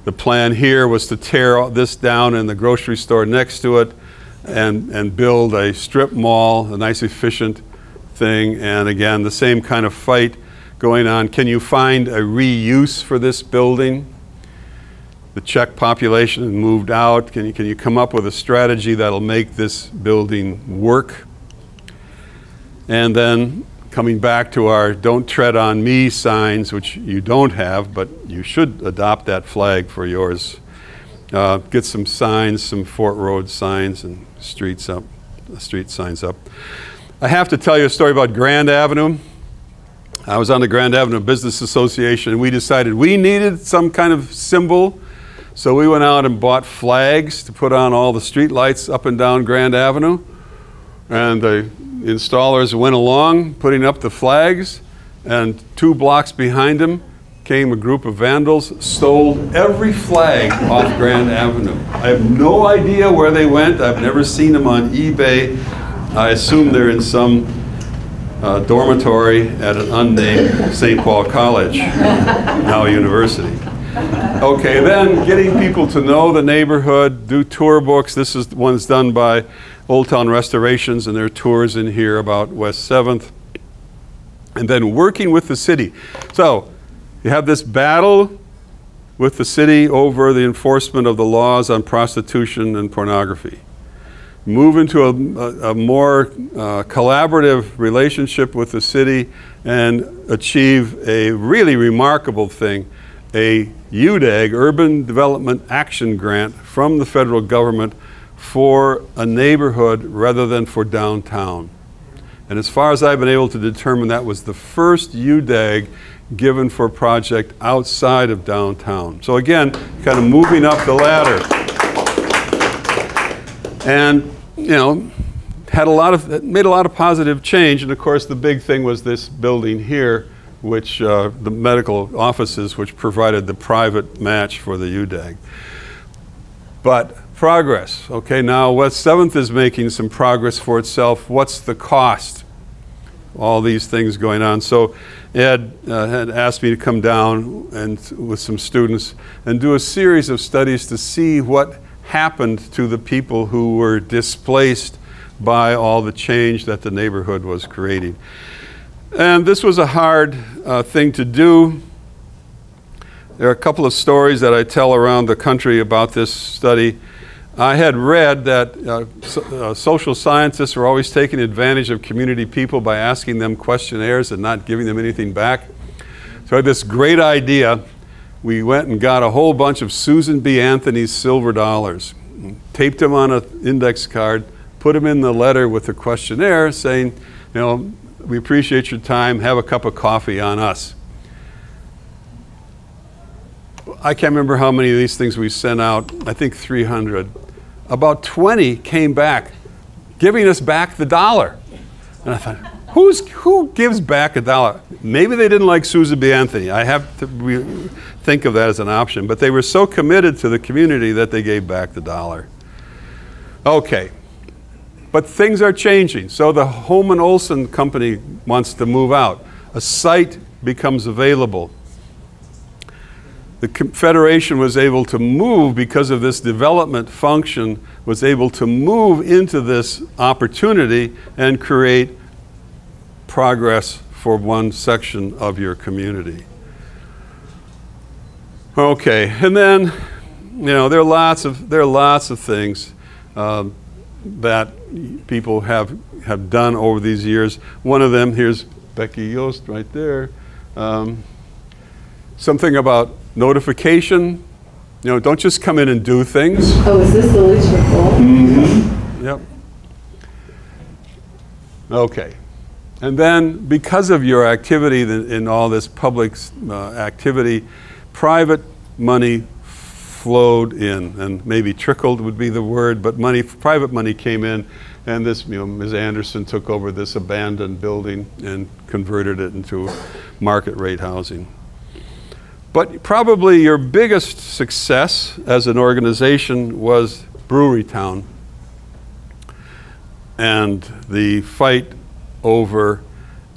the plan here was to tear this down and the grocery store next to it and, and build a strip mall, a nice efficient thing. And again, the same kind of fight going on. Can you find a reuse for this building? The Czech population moved out. Can you, can you come up with a strategy that'll make this building work? And then coming back to our don't tread on me signs, which you don't have, but you should adopt that flag for yours. Uh, get some signs, some Fort Road signs and streets up, street signs up. I have to tell you a story about Grand Avenue. I was on the Grand Avenue Business Association and we decided we needed some kind of symbol. So we went out and bought flags to put on all the street lights up and down Grand Avenue. And the installers went along putting up the flags, and two blocks behind them came a group of vandals, stole every flag off Grand Avenue. I have no idea where they went. I've never seen them on eBay. I assume they're in some uh, dormitory at an unnamed St. Paul College, now a university. Okay, then getting people to know the neighborhood, do tour books. This is one's done by Old Town Restorations, and there are tours in here about West 7th. And then working with the city. So you have this battle with the city over the enforcement of the laws on prostitution and pornography. move into a, a, a more uh, collaborative relationship with the city and achieve a really remarkable thing, a UDAG, Urban Development Action Grant from the federal government for a neighborhood rather than for downtown. And as far as I've been able to determine, that was the first UDAG given for a project outside of downtown. So again, kind of moving up the ladder. And, you know, had a lot of, made a lot of positive change. And of course, the big thing was this building here, which uh, the medical offices, which provided the private match for the UDAG. But progress, okay, now West 7th is making some progress for itself. What's the cost? All these things going on. So Ed uh, had asked me to come down and with some students and do a series of studies to see what happened to the people who were displaced by all the change that the neighborhood was creating. And this was a hard uh, thing to do. There are a couple of stories that I tell around the country about this study. I had read that uh, so, uh, social scientists were always taking advantage of community people by asking them questionnaires and not giving them anything back. So I had this great idea. We went and got a whole bunch of Susan B. Anthony's silver dollars, taped them on an index card, put them in the letter with the questionnaire saying, you know, we appreciate your time, have a cup of coffee on us. I can't remember how many of these things we sent out, I think 300. About 20 came back, giving us back the dollar. And I thought, Who's, who gives back a dollar? Maybe they didn't like Susan B. Anthony. I have to re- think of that as an option. But they were so committed to the community that they gave back the dollar. Okay. But things are changing. So the Holman Olson Company wants to move out. A site becomes available. The Confederation was able to move because of this development function, was able to move into this opportunity and create progress for one section of your community. Okay, and then, you know, there are lots of, there are lots of things um, that people have, have done over these years. One of them, here's Becky Yost right there. Um, something about notification. You know, don't just come in and do things. Oh, is this the Leechman Bowl? Mm-hmm. Yep. Okay. And then, because of your activity in all this public uh, activity, private money flowed in, and maybe trickled would be the word, but money, private money came in, and this, you know, Ms. Anderson took over this abandoned building and converted it into market rate housing. But probably your biggest success as an organization was Brewery Town and the fight over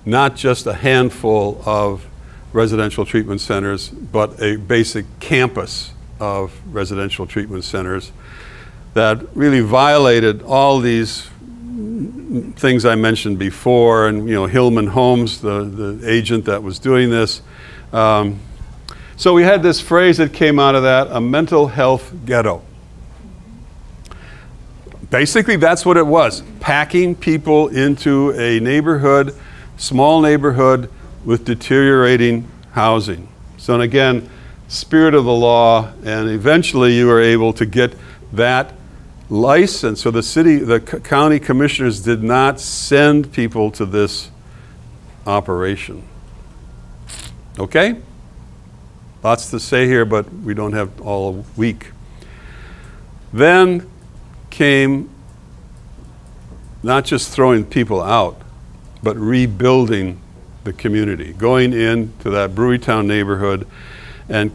not just a handful of residential treatment centers, but a basic campus of residential treatment centers that really violated all these things I mentioned before, and you know Hillman Homes, the, the agent that was doing this. Um, so we had this phrase that came out of that, a mental health ghetto. Basically, that's what it was packing people into a neighborhood, small neighborhood, with deteriorating housing. So, and again, spirit of the law, and eventually you were able to get that license. So the city, the county commissioners did not send people to this operation. Okay? Lots to say here, but we don't have all week. Then came not just throwing people out, but rebuilding the community, going into that Brewerytown neighborhood and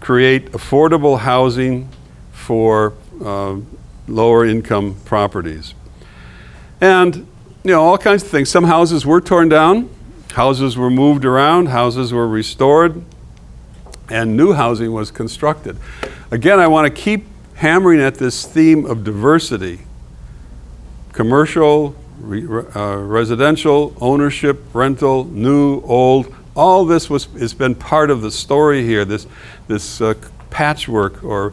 create affordable housing for uh, lower income properties. And, you know, all kinds of things. Some houses were torn down, houses were moved around, houses were restored, and new housing was constructed. Again, I want to keep hammering at this theme of diversity commercial, re, uh, residential, ownership, rental, new, old. All this was, has been part of the story here, this, this uh, patchwork or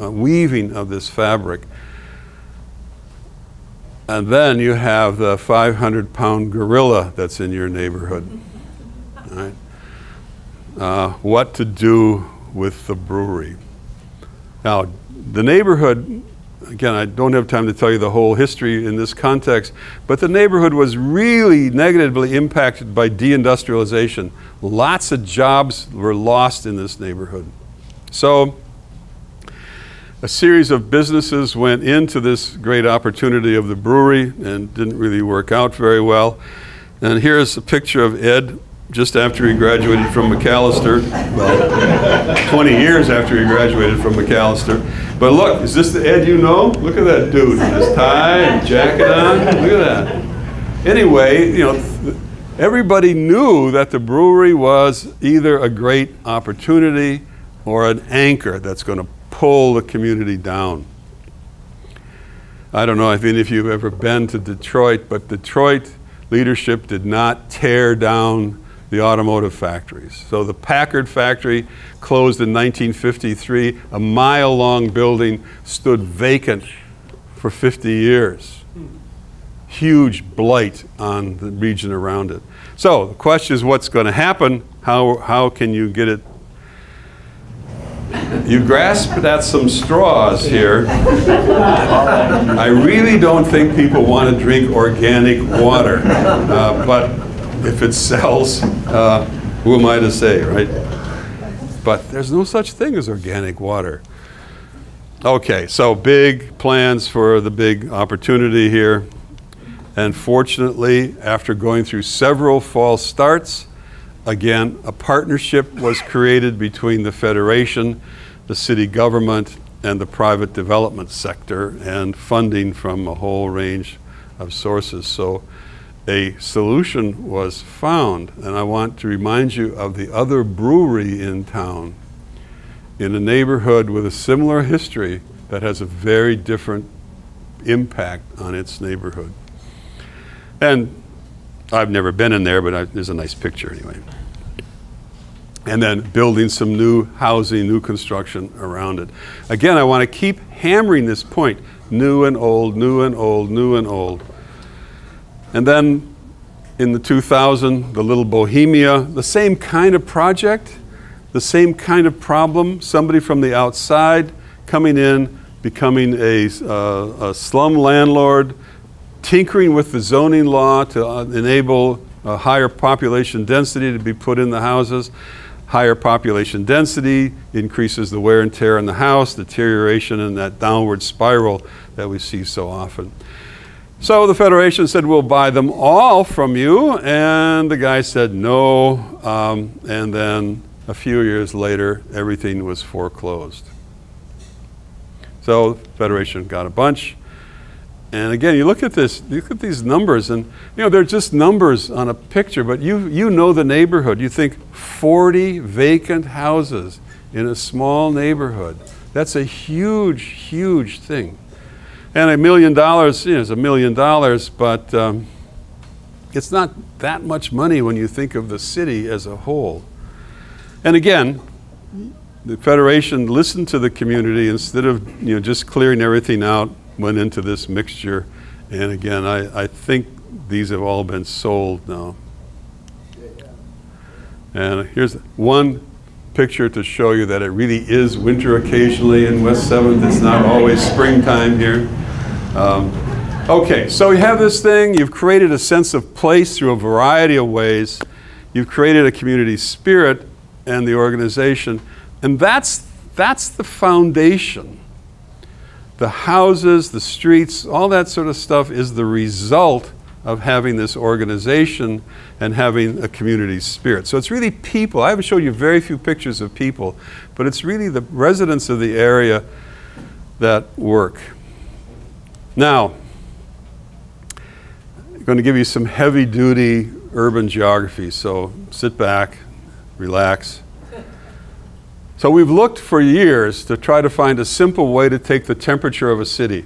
uh, weaving of this fabric. And then you have the 500 pound gorilla that's in your neighborhood. Right? Uh, what to do with the brewery. Now, the neighborhood, again, I don't have time to tell you the whole history in this context, but the neighborhood was really negatively impacted by deindustrialization. Lots of jobs were lost in this neighborhood. So, a series of businesses went into this great opportunity of the brewery and didn't really work out very well. And here's a picture of Ed just after he graduated from Macalester, Well, 20 years after he graduated from Macalester. But look, is this the Ed you know? Look at that dude, his tie and jacket on. Look at that. Anyway, you know, everybody knew that the brewery was either a great opportunity or an anchor that's going to pull the community down. I don't know if any of you have ever been to Detroit, but Detroit leadership did not tear down the automotive factories. So the Packard factory closed in 1953. A mile long building stood vacant for 50 years. Huge blight on the region around it. So the question is what's going to happen? How, how can you get it you grasp at some straws here. I really don't think people want to drink organic water, uh, but if it sells, uh, who am I to say, right? But there's no such thing as organic water. Okay, so big plans for the big opportunity here. And fortunately, after going through several false starts, again, a partnership was created between the Federation the city government and the private development sector and funding from a whole range of sources. So a solution was found, and I want to remind you of the other brewery in town in a neighborhood with a similar history that has a very different impact on its neighborhood. And I've never been in there, but I, there's a nice picture anyway and then building some new housing, new construction around it. Again, I want to keep hammering this point new and old, new and old, new and old. And then in the 2000, the little Bohemia, the same kind of project, the same kind of problem, somebody from the outside coming in, becoming a, uh, a slum landlord, tinkering with the zoning law to uh, enable a higher population density to be put in the houses. Higher population density increases the wear and tear in the house, deterioration and that downward spiral that we see so often. So the Federation said, We'll buy them all from you. And the guy said, No. Um, and then a few years later, everything was foreclosed. So the Federation got a bunch. And again, you look at this, you look at these numbers, and you know they're just numbers on a picture, but you you know the neighborhood. You think 40 vacant houses in a small neighborhood. That's a huge, huge thing. And a million dollars you know, is a million dollars, but um, it's not that much money when you think of the city as a whole. And again, the Federation listened to the community instead of you know, just clearing everything out went into this mixture. And again, I, I think these have all been sold now. And here's one picture to show you that it really is winter occasionally in West 7th. It's not always springtime here. Um, okay, so you have this thing. You've created a sense of place through a variety of ways. You've created a community spirit and the organization. And that's, that's the foundation the houses, the streets, all that sort of stuff is the result of having this organization and having a community spirit. So it's really people. I have showed you very few pictures of people, but it's really the residents of the area that work. Now, I'm going to give you some heavy duty urban geography, so sit back, relax. So we've looked for years to try to find a simple way to take the temperature of a city.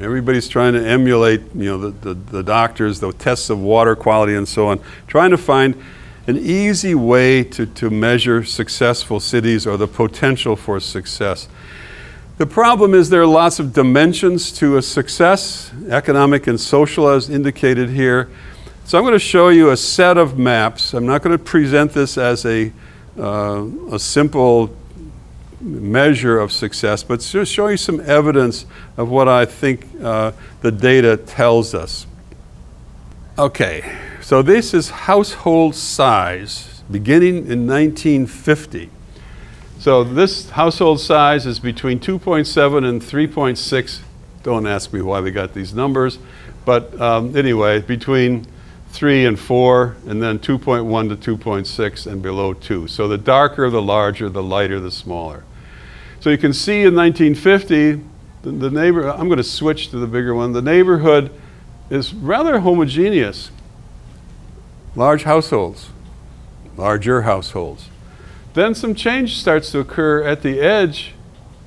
Everybody's trying to emulate, you know, the, the, the, doctors, the tests of water quality and so on, trying to find an easy way to, to measure successful cities or the potential for success. The problem is there are lots of dimensions to a success, economic and social, as indicated here. So I'm going to show you a set of maps. I'm not going to present this as a, uh, a simple measure of success, but just show you some evidence of what I think uh, the data tells us. Okay, so this is household size beginning in 1950. So this household size is between 2.7 and 3.6. Don't ask me why they got these numbers, but um, anyway, between 3 and 4, and then 2.1 to 2.6 and below 2. So the darker the larger, the lighter the smaller. So you can see in 1950, the, the neighbor, I'm going to switch to the bigger one, the neighborhood is rather homogeneous. Large households, larger households. Then some change starts to occur at the edge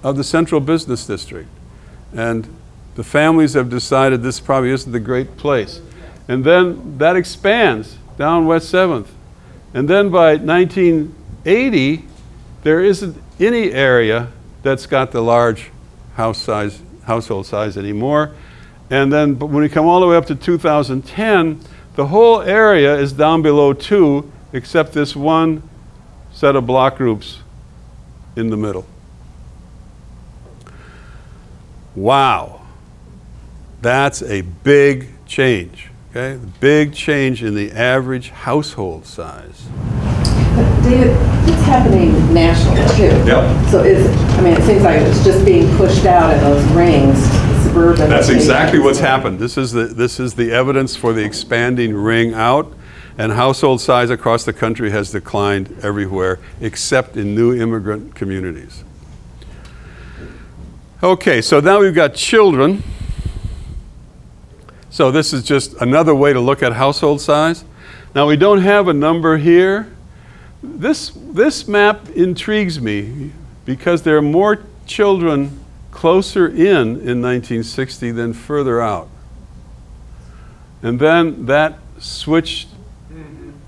of the central business district. And the families have decided this probably isn't the great place. And then that expands down West 7th. And then by 1980, there isn't any area that's got the large house size, household size anymore. And then when we come all the way up to 2010, the whole area is down below two, except this one set of block groups in the middle. Wow. That's a big change. Okay? Big change in the average household size. But David, it's happening nationally too. Yep. So is, I mean, it seems like it's just being pushed out in those rings, suburban. That's exactly what's happened. This is the, this is the evidence for the expanding ring out, and household size across the country has declined everywhere except in new immigrant communities. Okay, so now we've got children. So this is just another way to look at household size. Now we don't have a number here. This, this map intrigues me because there are more children closer in in 1960 than further out. And then that switched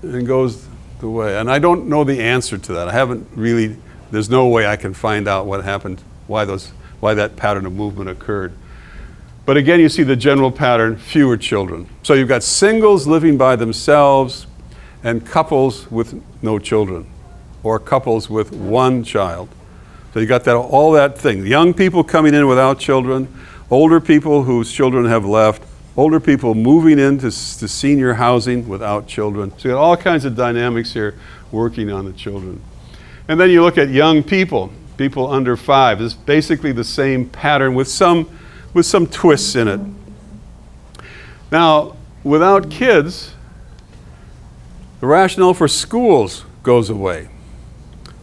and goes the way. And I don't know the answer to that. I haven't really, there's no way I can find out what happened, why, those, why that pattern of movement occurred. But again, you see the general pattern fewer children. So you've got singles living by themselves and couples with no children, or couples with one child. So you've got that, all that thing. Young people coming in without children, older people whose children have left, older people moving into to senior housing without children. So you got all kinds of dynamics here working on the children. And then you look at young people, people under five. It's basically the same pattern with some, with some twists in it. Now, without kids, the rationale for schools goes away.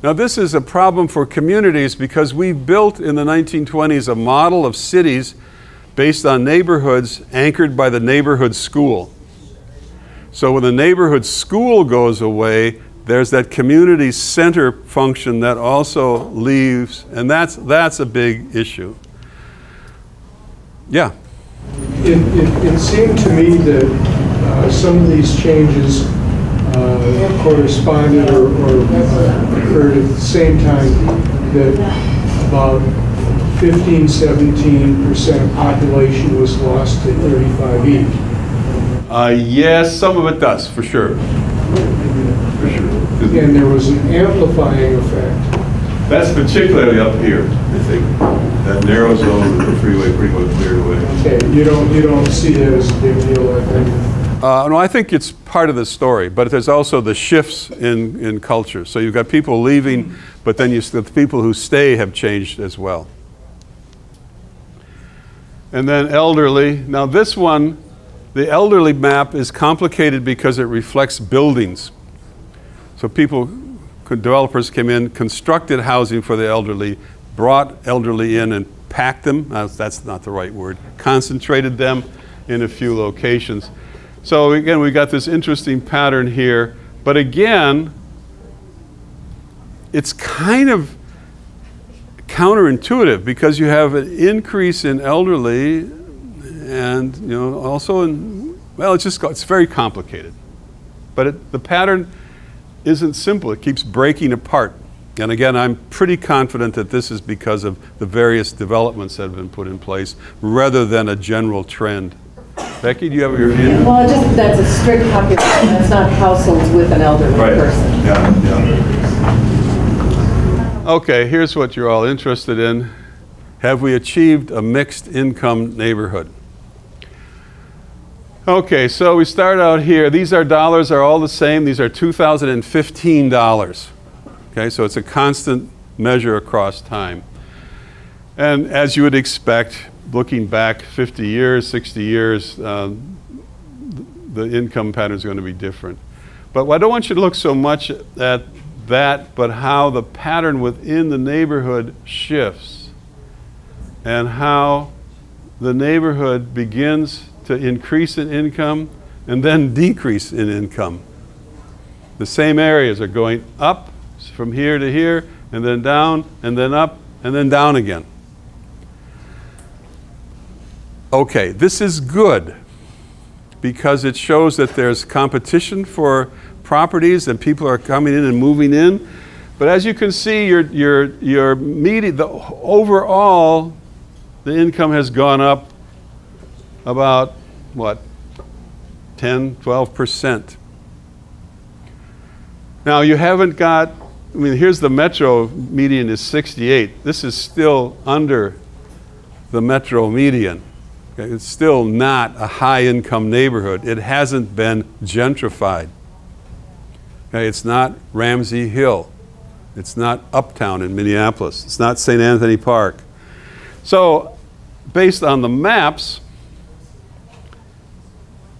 Now, this is a problem for communities because we built in the 1920s a model of cities based on neighborhoods anchored by the neighborhood school. So, when the neighborhood school goes away, there's that community center function that also leaves, and that's, that's a big issue. Yeah. It, it, it seemed to me that uh, some of these changes uh, corresponded or, or uh, occurred at the same time that about 15, 17 percent of population was lost at 35E. Uh, yes, some of it does, for sure. For sure. And there was an amplifying effect. That's particularly up here, I think. That narrow zone of the freeway pretty much cleared away. Okay, you don't, you don't see that as a big deal, I think. Uh, no, I think it's part of the story, but there's also the shifts in, in culture. So you've got people leaving, but then you, the people who stay have changed as well. And then elderly. Now, this one, the elderly map is complicated because it reflects buildings. So people, developers came in, constructed housing for the elderly, brought elderly in and packed them. uh, That's not the right word. Concentrated them in a few locations. So again, we got this interesting pattern here. But again, it's kind of counterintuitive because you have an increase in elderly and you know also in well it's just it's very complicated but it, the pattern isn't simple it keeps breaking apart And again, I'm pretty confident that this is because of the various developments that have been put in place rather than a general trend. Becky, do you have your hand? Well, just, that's a strict population, that's not households with an elderly person. Yeah, yeah. Okay, here's what you're all interested in. Have we achieved a mixed income neighborhood? Okay, so we start out here. These are dollars are all the same. These are 2015 dollars. Okay, so it's a constant measure across time. And as you would expect, looking back 50 years, 60 years, uh, the income pattern is going to be different. But I don't want you to look so much at that, but how the pattern within the neighborhood shifts and how the neighborhood begins to increase in income and then decrease in income. The same areas are going up from here to here, and then down, and then up, and then down again. Okay, this is good because it shows that there's competition for properties and people are coming in and moving in. But as you can see, your, your, your media, the overall, the income has gone up about, what, 10, 12%. Now, you haven't got, I mean, here's the metro median is 68. This is still under the metro median. It's still not a high income neighborhood. It hasn't been gentrified. Okay, It's not Ramsey Hill. It's not Uptown in Minneapolis. It's not St. Anthony Park. So, based on the maps,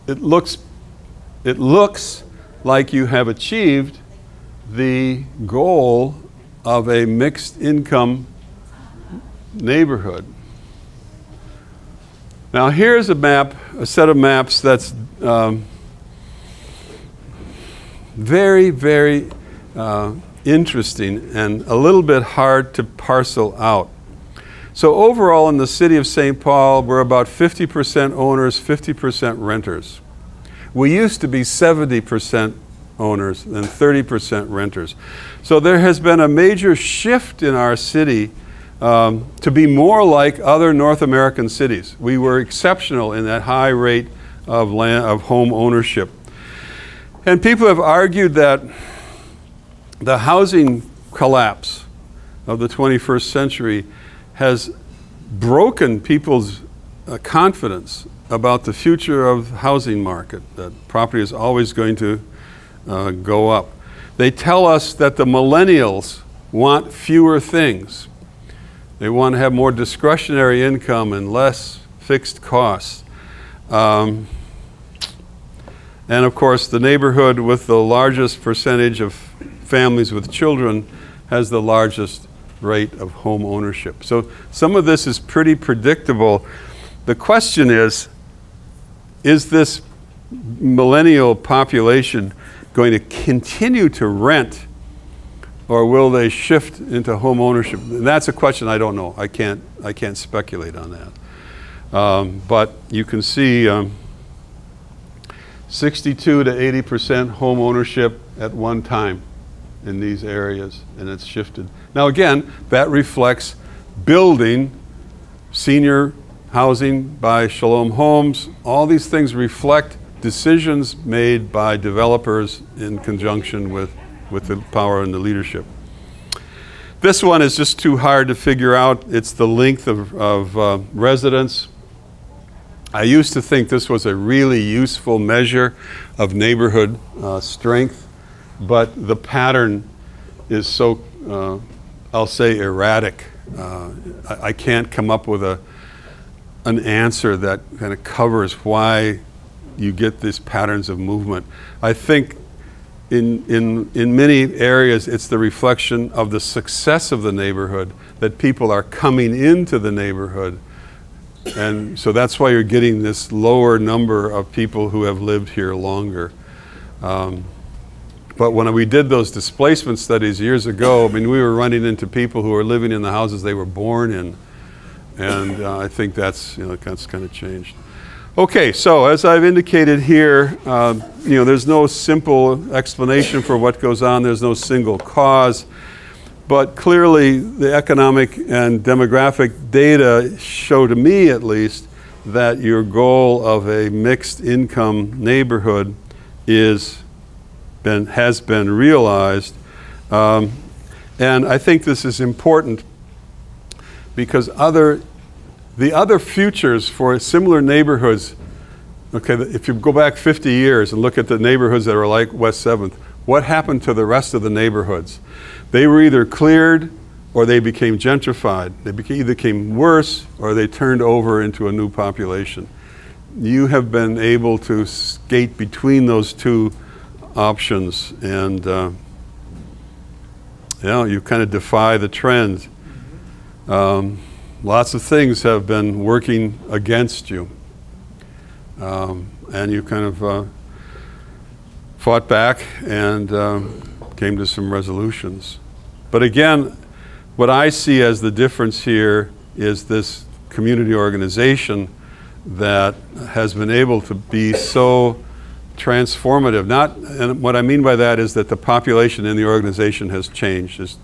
it looks, it looks like you have achieved the goal of a mixed income neighborhood. Now, here's a map, a set of maps that's um, very, very uh, interesting and a little bit hard to parcel out. So, overall, in the city of St. Paul, we're about 50% owners, 50% renters. We used to be 70% owners and 30% renters. So, there has been a major shift in our city um, to be more like other North American cities. We were exceptional in that high rate of, land, of home ownership. And people have argued that the housing collapse of the 21st century has broken people's uh, confidence about the future of the housing market, that property is always going to uh, go up. They tell us that the millennials want fewer things. They want to have more discretionary income and less fixed costs. Um, and of course, the neighborhood with the largest percentage of families with children has the largest rate of home ownership. So some of this is pretty predictable. The question is is this millennial population going to continue to rent or will they shift into home ownership? That's a question I don't know. I can't, I can't speculate on that. Um, but you can see um, 62 to 80 percent home ownership at one time in these areas, and it's shifted. Now, again, that reflects building senior housing by Sholom Homes. All these things reflect decisions made by developers in conjunction with, with the power and the leadership. This one is just too hard to figure out. It's the length of, of uh, residence. I used to think this was a really useful measure of neighborhood uh, strength, but the pattern is so, uh, I'll say, erratic. Uh, I, I can't come up with a, an answer that kind of covers why you get these patterns of movement. I think in, in, in many areas it's the reflection of the success of the neighborhood, that people are coming into the neighborhood. And so that's why you're getting this lower number of people who have lived here longer. Um, but when we did those displacement studies years ago, I mean, we were running into people who were living in the houses they were born in. And uh, I think that's, you know, that's kind of changed. Okay, so as I've indicated here, uh, you know, there's no simple explanation for what goes on. There's no single cause. But clearly, the economic and demographic data show to me at least that your goal of a mixed income neighborhood is been, has been realized. Um, and I think this is important because other, the other futures for similar neighborhoods, okay, if you go back 50 years and look at the neighborhoods that are like West 7th, what happened to the rest of the neighborhoods? They were either cleared or they became gentrified. They became, either became worse or they turned over into a new population. You have been able to skate between those two options and uh, you know, you kind of defy the trend. Um, lots of things have been working against you. Um, and you kind of uh, fought back and um, came to some resolutions. But again, what I see as the difference here is this community organization that has been able to be so transformative. Not, and what I mean by that is that the population in the organization has changed. There's,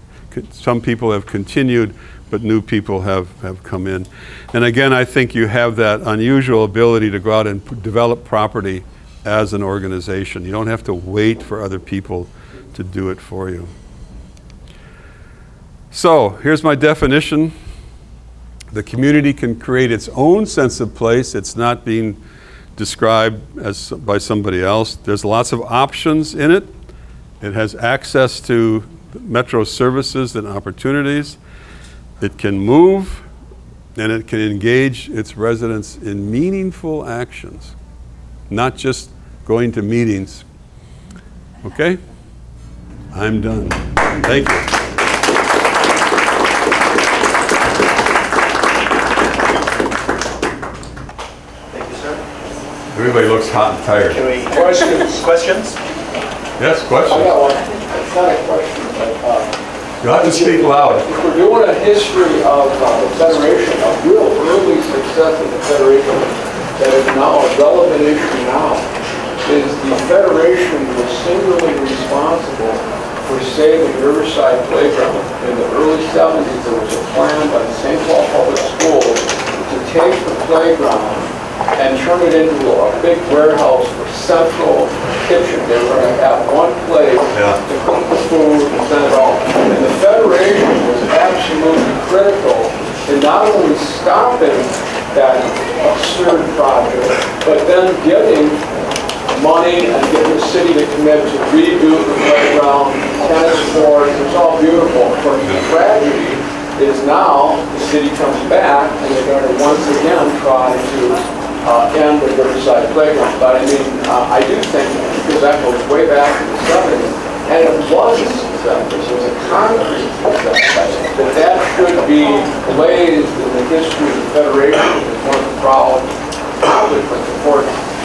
some people have continued, but new people have, have come in. And again, I think you have that unusual ability to go out and develop property as an organization. You don't have to wait for other people to do it for you. So, here's my definition. The community can create its own sense of place. It's not being described as by somebody else. There's lots of options in it. It has access to metro services and opportunities. It can move and it can engage its residents in meaningful actions, not just going to meetings. Okay? I'm done. Thank you. Thank you, sir. Everybody looks hot and tired. Can we, questions? Questions? Yes, questions. I got one, it's not a question, but, uh, You'll have to speak loud. if we're doing a history of uh, the Federation, a real early success of the Federation that is now a relevant issue now, is the Federation was singularly responsible for saving Riverside Playground. In the early seventies, there was a plan by the St. Paul Public Schools to take the playground and turn it into a big warehouse for central kitchen. They were gonna have one place Yeah. to cook the food and send it off. And the Federation was absolutely critical in not only stopping that absurd project, but then getting money and getting the city to commit to redo the playground, tennis courts, it's all beautiful. Course, the tragedy is now the city comes back and they're going to once again try to uh, end the Riverside Playground. But I mean, uh, I do think, because that goes way back to the seventies, and it was a success, it was a concrete success, that that should be blazed in the history of the Federation as one of the proud accomplishments. Of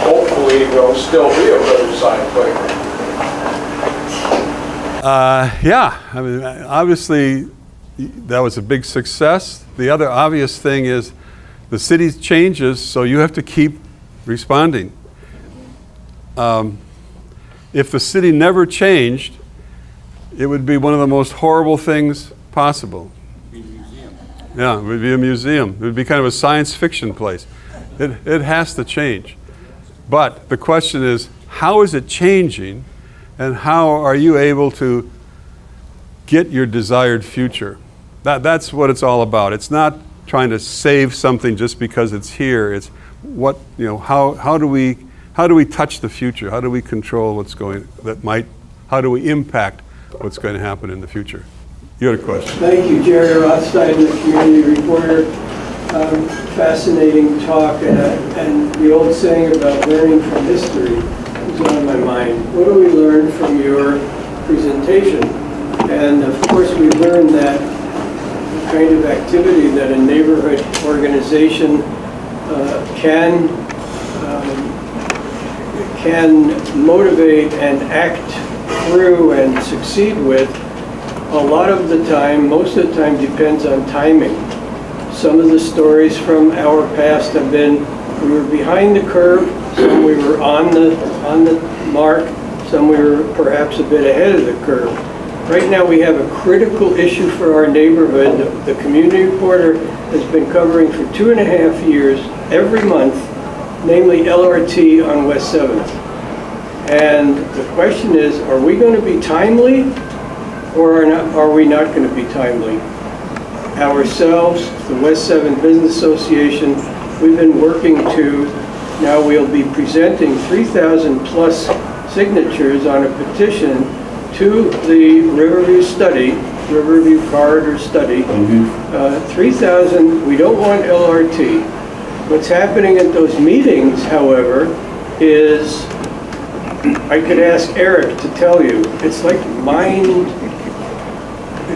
hopefully there'll still be a Riverside Playground. Uh, yeah, I mean, obviously, that was a big success. The other obvious thing is the city changes, so you have to keep responding. Um, if the city never changed, it would be one of the most horrible things possible. Museum. Yeah, it would be a museum. It would be kind of a science fiction place. It, it has to change. But the question is, how is it changing and how are you able to get your desired future? That, that's what it's all about. It's not trying to save something just because it's here. It's what, you know, how, how, do we, how do we touch the future? How do we control what's going, that might, how do we impact what's going to happen in the future? You had a question. Thank you, Jerry Rothstein, the community reporter. Um, Fascinating talk, and, uh, and the old saying about learning from history is on my mind. What do we learn from your presentation? And of course, we learned that the kind of activity that a neighborhood organization uh, can um, can motivate and act through and succeed with a lot of the time, most of the time depends on timing. Some of the stories from our past have been, we were behind the curve, some we were on the, on the mark, some we were perhaps a bit ahead of the curve. Right now, we have a critical issue for our neighborhood. The- The community reporter has been covering for two and a half years, every month, namely LRT on West 7th. And the question is, are we going to be timely, or are not- are we not going to be timely? Ourselves, the West 7 Business Association, we've been working to, now we'll be presenting 3,000-plus signatures on a petition to the Riverview study, Riverview Corridor Study. Uh, 3,000, we don't want LRT. What's happening at those meetings, however, is, I could ask Eric to tell you, it's like mind,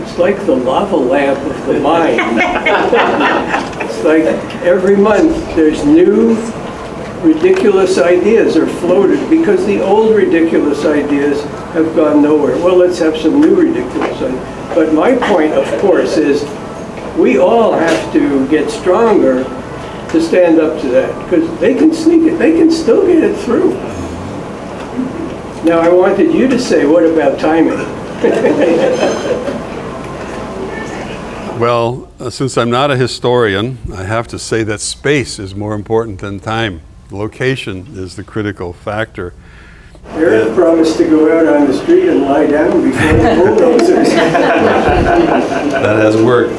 it's like the lava lamp of the mind. It's like every month, there's new ridiculous ideas are floated because the old ridiculous ideas have gone nowhere. Well, let's have some new ridiculous ideas. But my point, of course, is we all have to get stronger to stand up to that because they can sneak it, they can still get it through. Now, I wanted you to say, what about timing? Well, uh, since I'm not a historian, I have to say that space is more important than time. Location is the critical factor. Eric promised to go out on the street and lie down before the bulldozers. That has worked.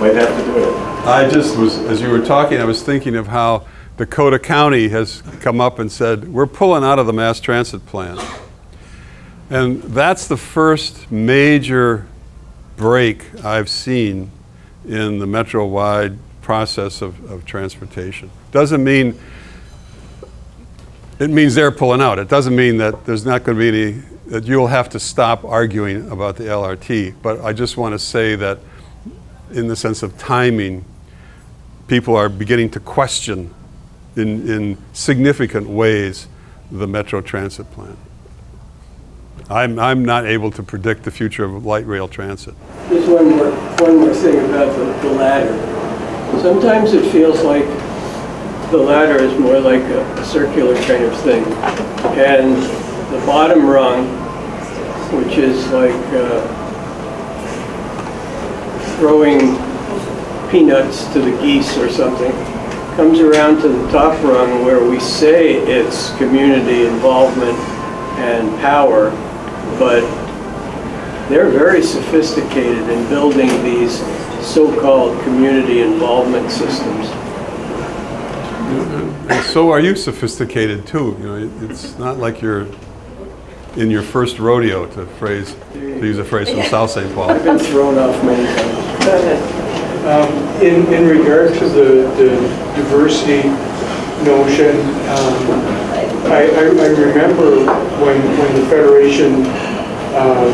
Might have to do it. I just was, as you were talking, I was thinking of how Dakota County has come up and said, we're pulling out of the mass transit plan. And that's the first major break I've seen in the metro-wide process of, of transportation. Doesn't mean, it means they're pulling out. It doesn't mean that there's not going to be any, that you'll have to stop arguing about the LRT. But I just want to say that in the sense of timing, people are beginning to question in, in significant ways the Metro Transit Plan. I'm, I'm not able to predict the future of light rail transit. Just one more, one more thing about the, the ladder. Sometimes it feels like the ladder is more like a, a circular kind of thing. And the bottom rung, which is like uh, throwing peanuts to the geese or something, comes around to the top rung where we say it's community involvement and power, but they're very sophisticated in building these so-called community involvement systems. And so are you sophisticated too. You know, it's not like you're in your first rodeo, to phrase, to use a phrase from South St. Paul. I've been thrown off many times. Um, In, in regard to the, the diversity notion, um, I, I I remember when, when the Federation uh,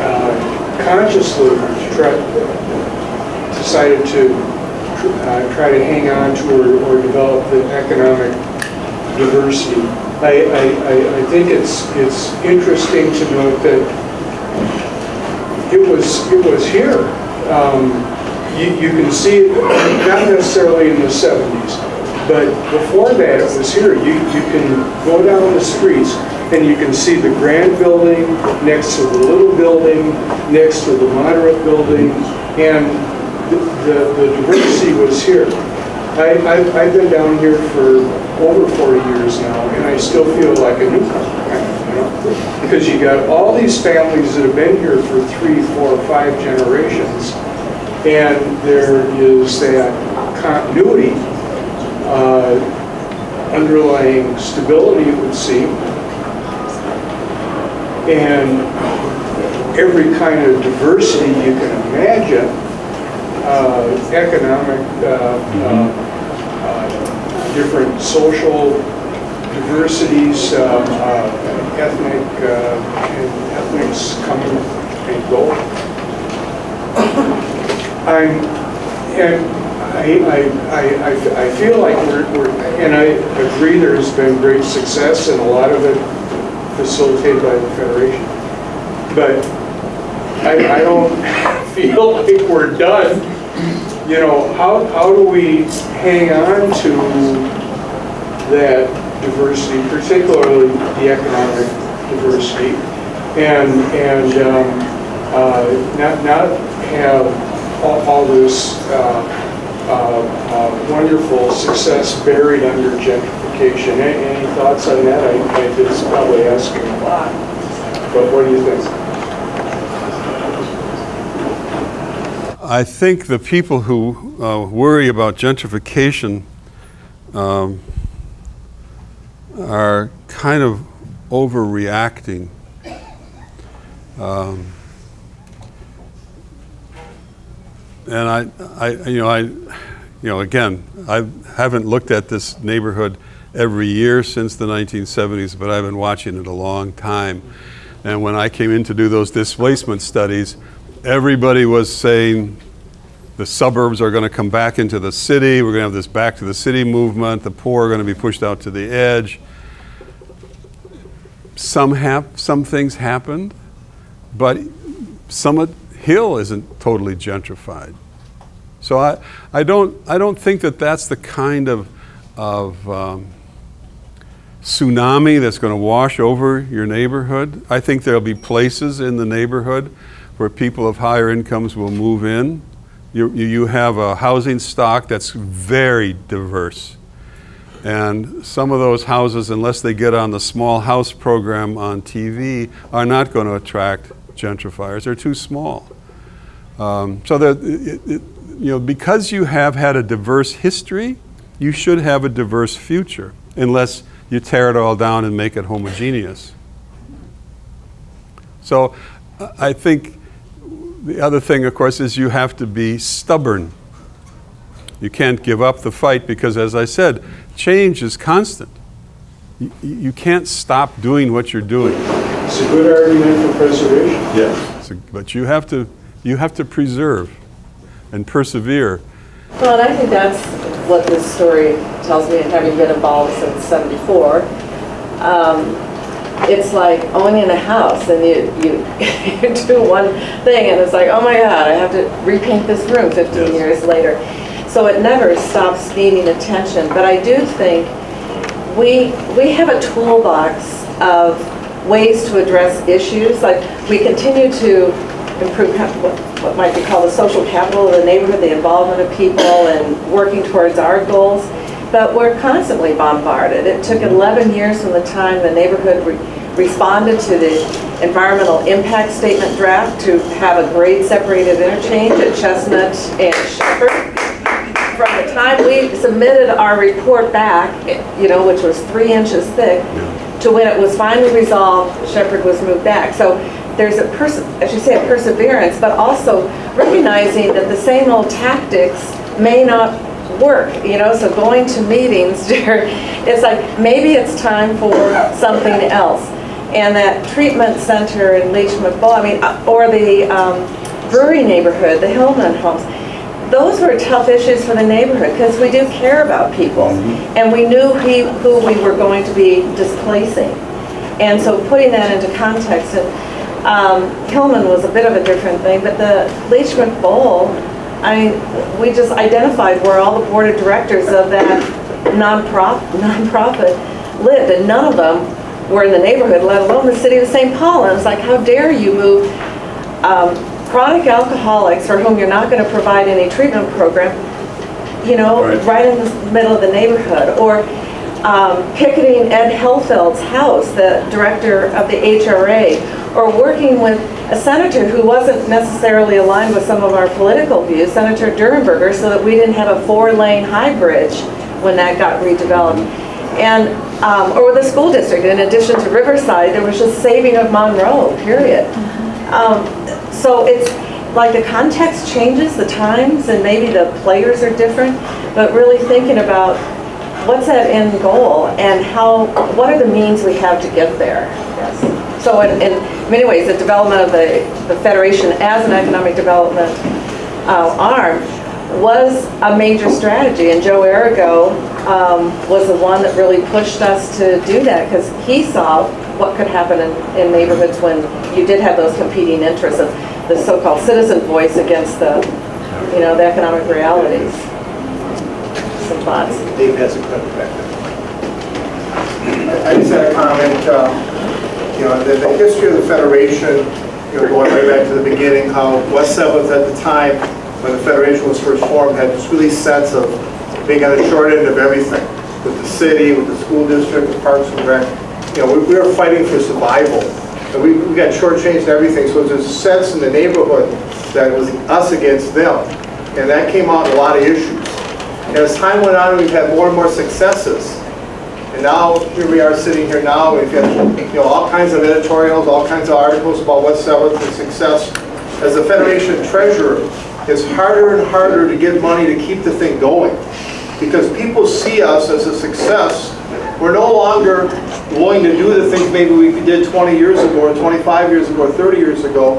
uh, consciously tried, decided to uh, try to hang on to or, or develop the economic diversity. I, I, I- think it's, it's interesting to note that it was, it was here. Um, You, you can see, it, not necessarily in the 70s, but before that, it was here. You, you can go down the streets and you can see the grand building next to the little building, next to the moderate building, and the, the- the diversity was here. I, I've, I've been down here for over 40 years now, and I still feel like a newcomer? Because you got all these families that have been here for three, four, five generations, and there is that continuity, uh, underlying stability, it would seem, and every kind of diversity you can imagine, uh, economic, uh, uh, uh, different social diversities, ethnic, and ethnics come and go. I'm, and I, I, I, I- feel like we're, we're, and I agree there's been great success and a lot of it facilitated by the Federation. But I, I don't feel like we're done. You know, how, how do we hang on to that diversity, particularly the economic diversity? and, and um, uh, not, not have all, all this uh, uh, uh, wonderful success buried under gentrification. Any, any thoughts on that? I, I did probably asking a lot, but what do you think? I think the people who uh, worry about gentrification um, are kind of overreacting. Um, and I, I, you know, I, you know, again, I haven't looked at this neighborhood every year since the 1970s, but I've been watching it a long time. And when I came in to do those displacement studies, everybody was saying the suburbs are going to come back into the city. We're going to have this back to the city movement. The poor are going to be pushed out to the edge. Some hap- some things happened, but Summit Hill isn't totally gentrified. So I, I don't I don't think that that's the kind of of um, tsunami that's going to wash over your neighborhood. I think there'll be places in the neighborhood where people of higher incomes will move in. You, you have a housing stock that's very diverse. And some of those houses, unless they get on the small house program on TV, are not going to attract gentrifiers. They're too small. Um, so that, it, it, you know, because you have had a diverse history, you should have a diverse future, unless you tear it all down and make it homogeneous. So I think the other thing, of course, is you have to be stubborn. You can't give up the fight because, as I said, change is constant. You, you can't stop doing what you're doing. It's a good argument for preservation. Yes. So, but you have to you have to preserve and persevere. Well, and I think that's what this story tells me, and having been involved since '74. Um, it's like owning a house, and you, you you do one thing, and it's like, oh my God, I have to repaint this room 15 Yes. years later. So it never stops needing attention. But I do think we we have a toolbox of ways to address issues. Like we continue to improve what, what might be called the social capital of the neighborhood, the involvement of people, and working towards our goals. But we're constantly bombarded. It took 11 years from the time the neighborhood re- responded to the environmental impact statement draft to have a grade separated interchange at Chestnut and Shepard from the time we submitted our report back, you know, which was three inches thick, to when it was finally resolved, Shepard was moved back. So there's a, as you say, a perseverance, but also recognizing that the same old tactics may not work, you know, so going to meetings, it's like, maybe it's time for something else. And that treatment center in Leachman Bowl, I mean, uh, or the um, brewery neighborhood, the Hillman homes, those were tough issues for the neighborhood because we do care about people. And we knew he, who we were going to be displacing. And so putting that into context, and um, Hillman was a bit of a different thing, but the Leachman Bowl, I mean, we just identified where all the board of directors of that nonprofit, nonprofit lived, and none of them were in the neighborhood, let alone the city of St. Paul. And it's like, how dare you move um, chronic alcoholics for whom you're not going to provide any treatment program, you know, Right. right in the middle of the neighborhood, or um, picketing Ed Hellfeld's house, the director of the HRA, or working with a senator who wasn't necessarily aligned with some of our political views, Senator Durenberger, so that we didn't have a four-lane high bridge when that got redeveloped. And, um, or with the school district, in addition to Riverside, there was just saving of Monroe, period. Um, so it's like the context changes, the times, and maybe the players are different, but really thinking about what's that end goal and how, what are the means we have to get there? Yes. So in, in many ways, the development of the, the Federation as an economic development uh, arm was a major strategy, and Joe Arago um, was the one that really pushed us to do that because he saw what could happen in, in neighborhoods when you did have those competing interests of the so-called citizen voice against the, you know, the economic realities. Some thoughts. Dave has a back. I just had a comment. um, you know, the, the history of the Federation, you know, going way back to the beginning, how West Seventh at the time, when the Federation was first formed, had this really sense of being on the short end of everything, with the city, with the school district, with Parks and Rec. You know, we, we were fighting for survival, and we, we got shortchanged and everything, so there's a sense in the neighborhood that it was us against them, and that came out in a lot of issues. And as time went on, we've had more and more successes. And now, here we are sitting here now, we've got, you know, all kinds of editorials, all kinds of articles about West Seventh and success. As the Federation treasurer, it's harder and harder to get money to keep the thing going. Because people see us as a success. We're no longer willing to do the things maybe we did 20 years ago, or 25 years ago, or 30 years ago.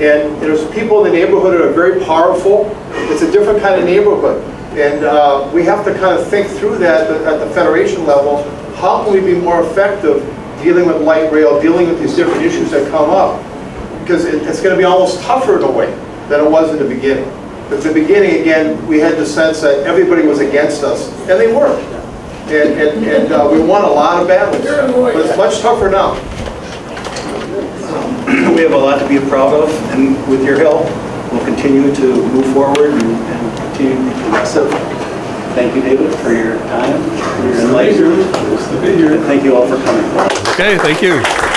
And there's people in the neighborhood that are very powerful. It's a different kind of neighborhood. And uh, we have to kind of think through that at the- at the federation level. How can we be more effective dealing with light rail, dealing with these different issues that come up? Because it- it's going to be almost tougher in a way than it was in the beginning. At the beginning, again, we had the sense that everybody was against us, and they were. And, and, and uh, we won a lot of battles, but it's much tougher now. We have a lot to be proud of, and with your help, we'll continue to move forward and and continue to be progressive. Thank you, David, for your time, for your enlightenment. Nice to be here. Thank you all for coming. Okay, thank you.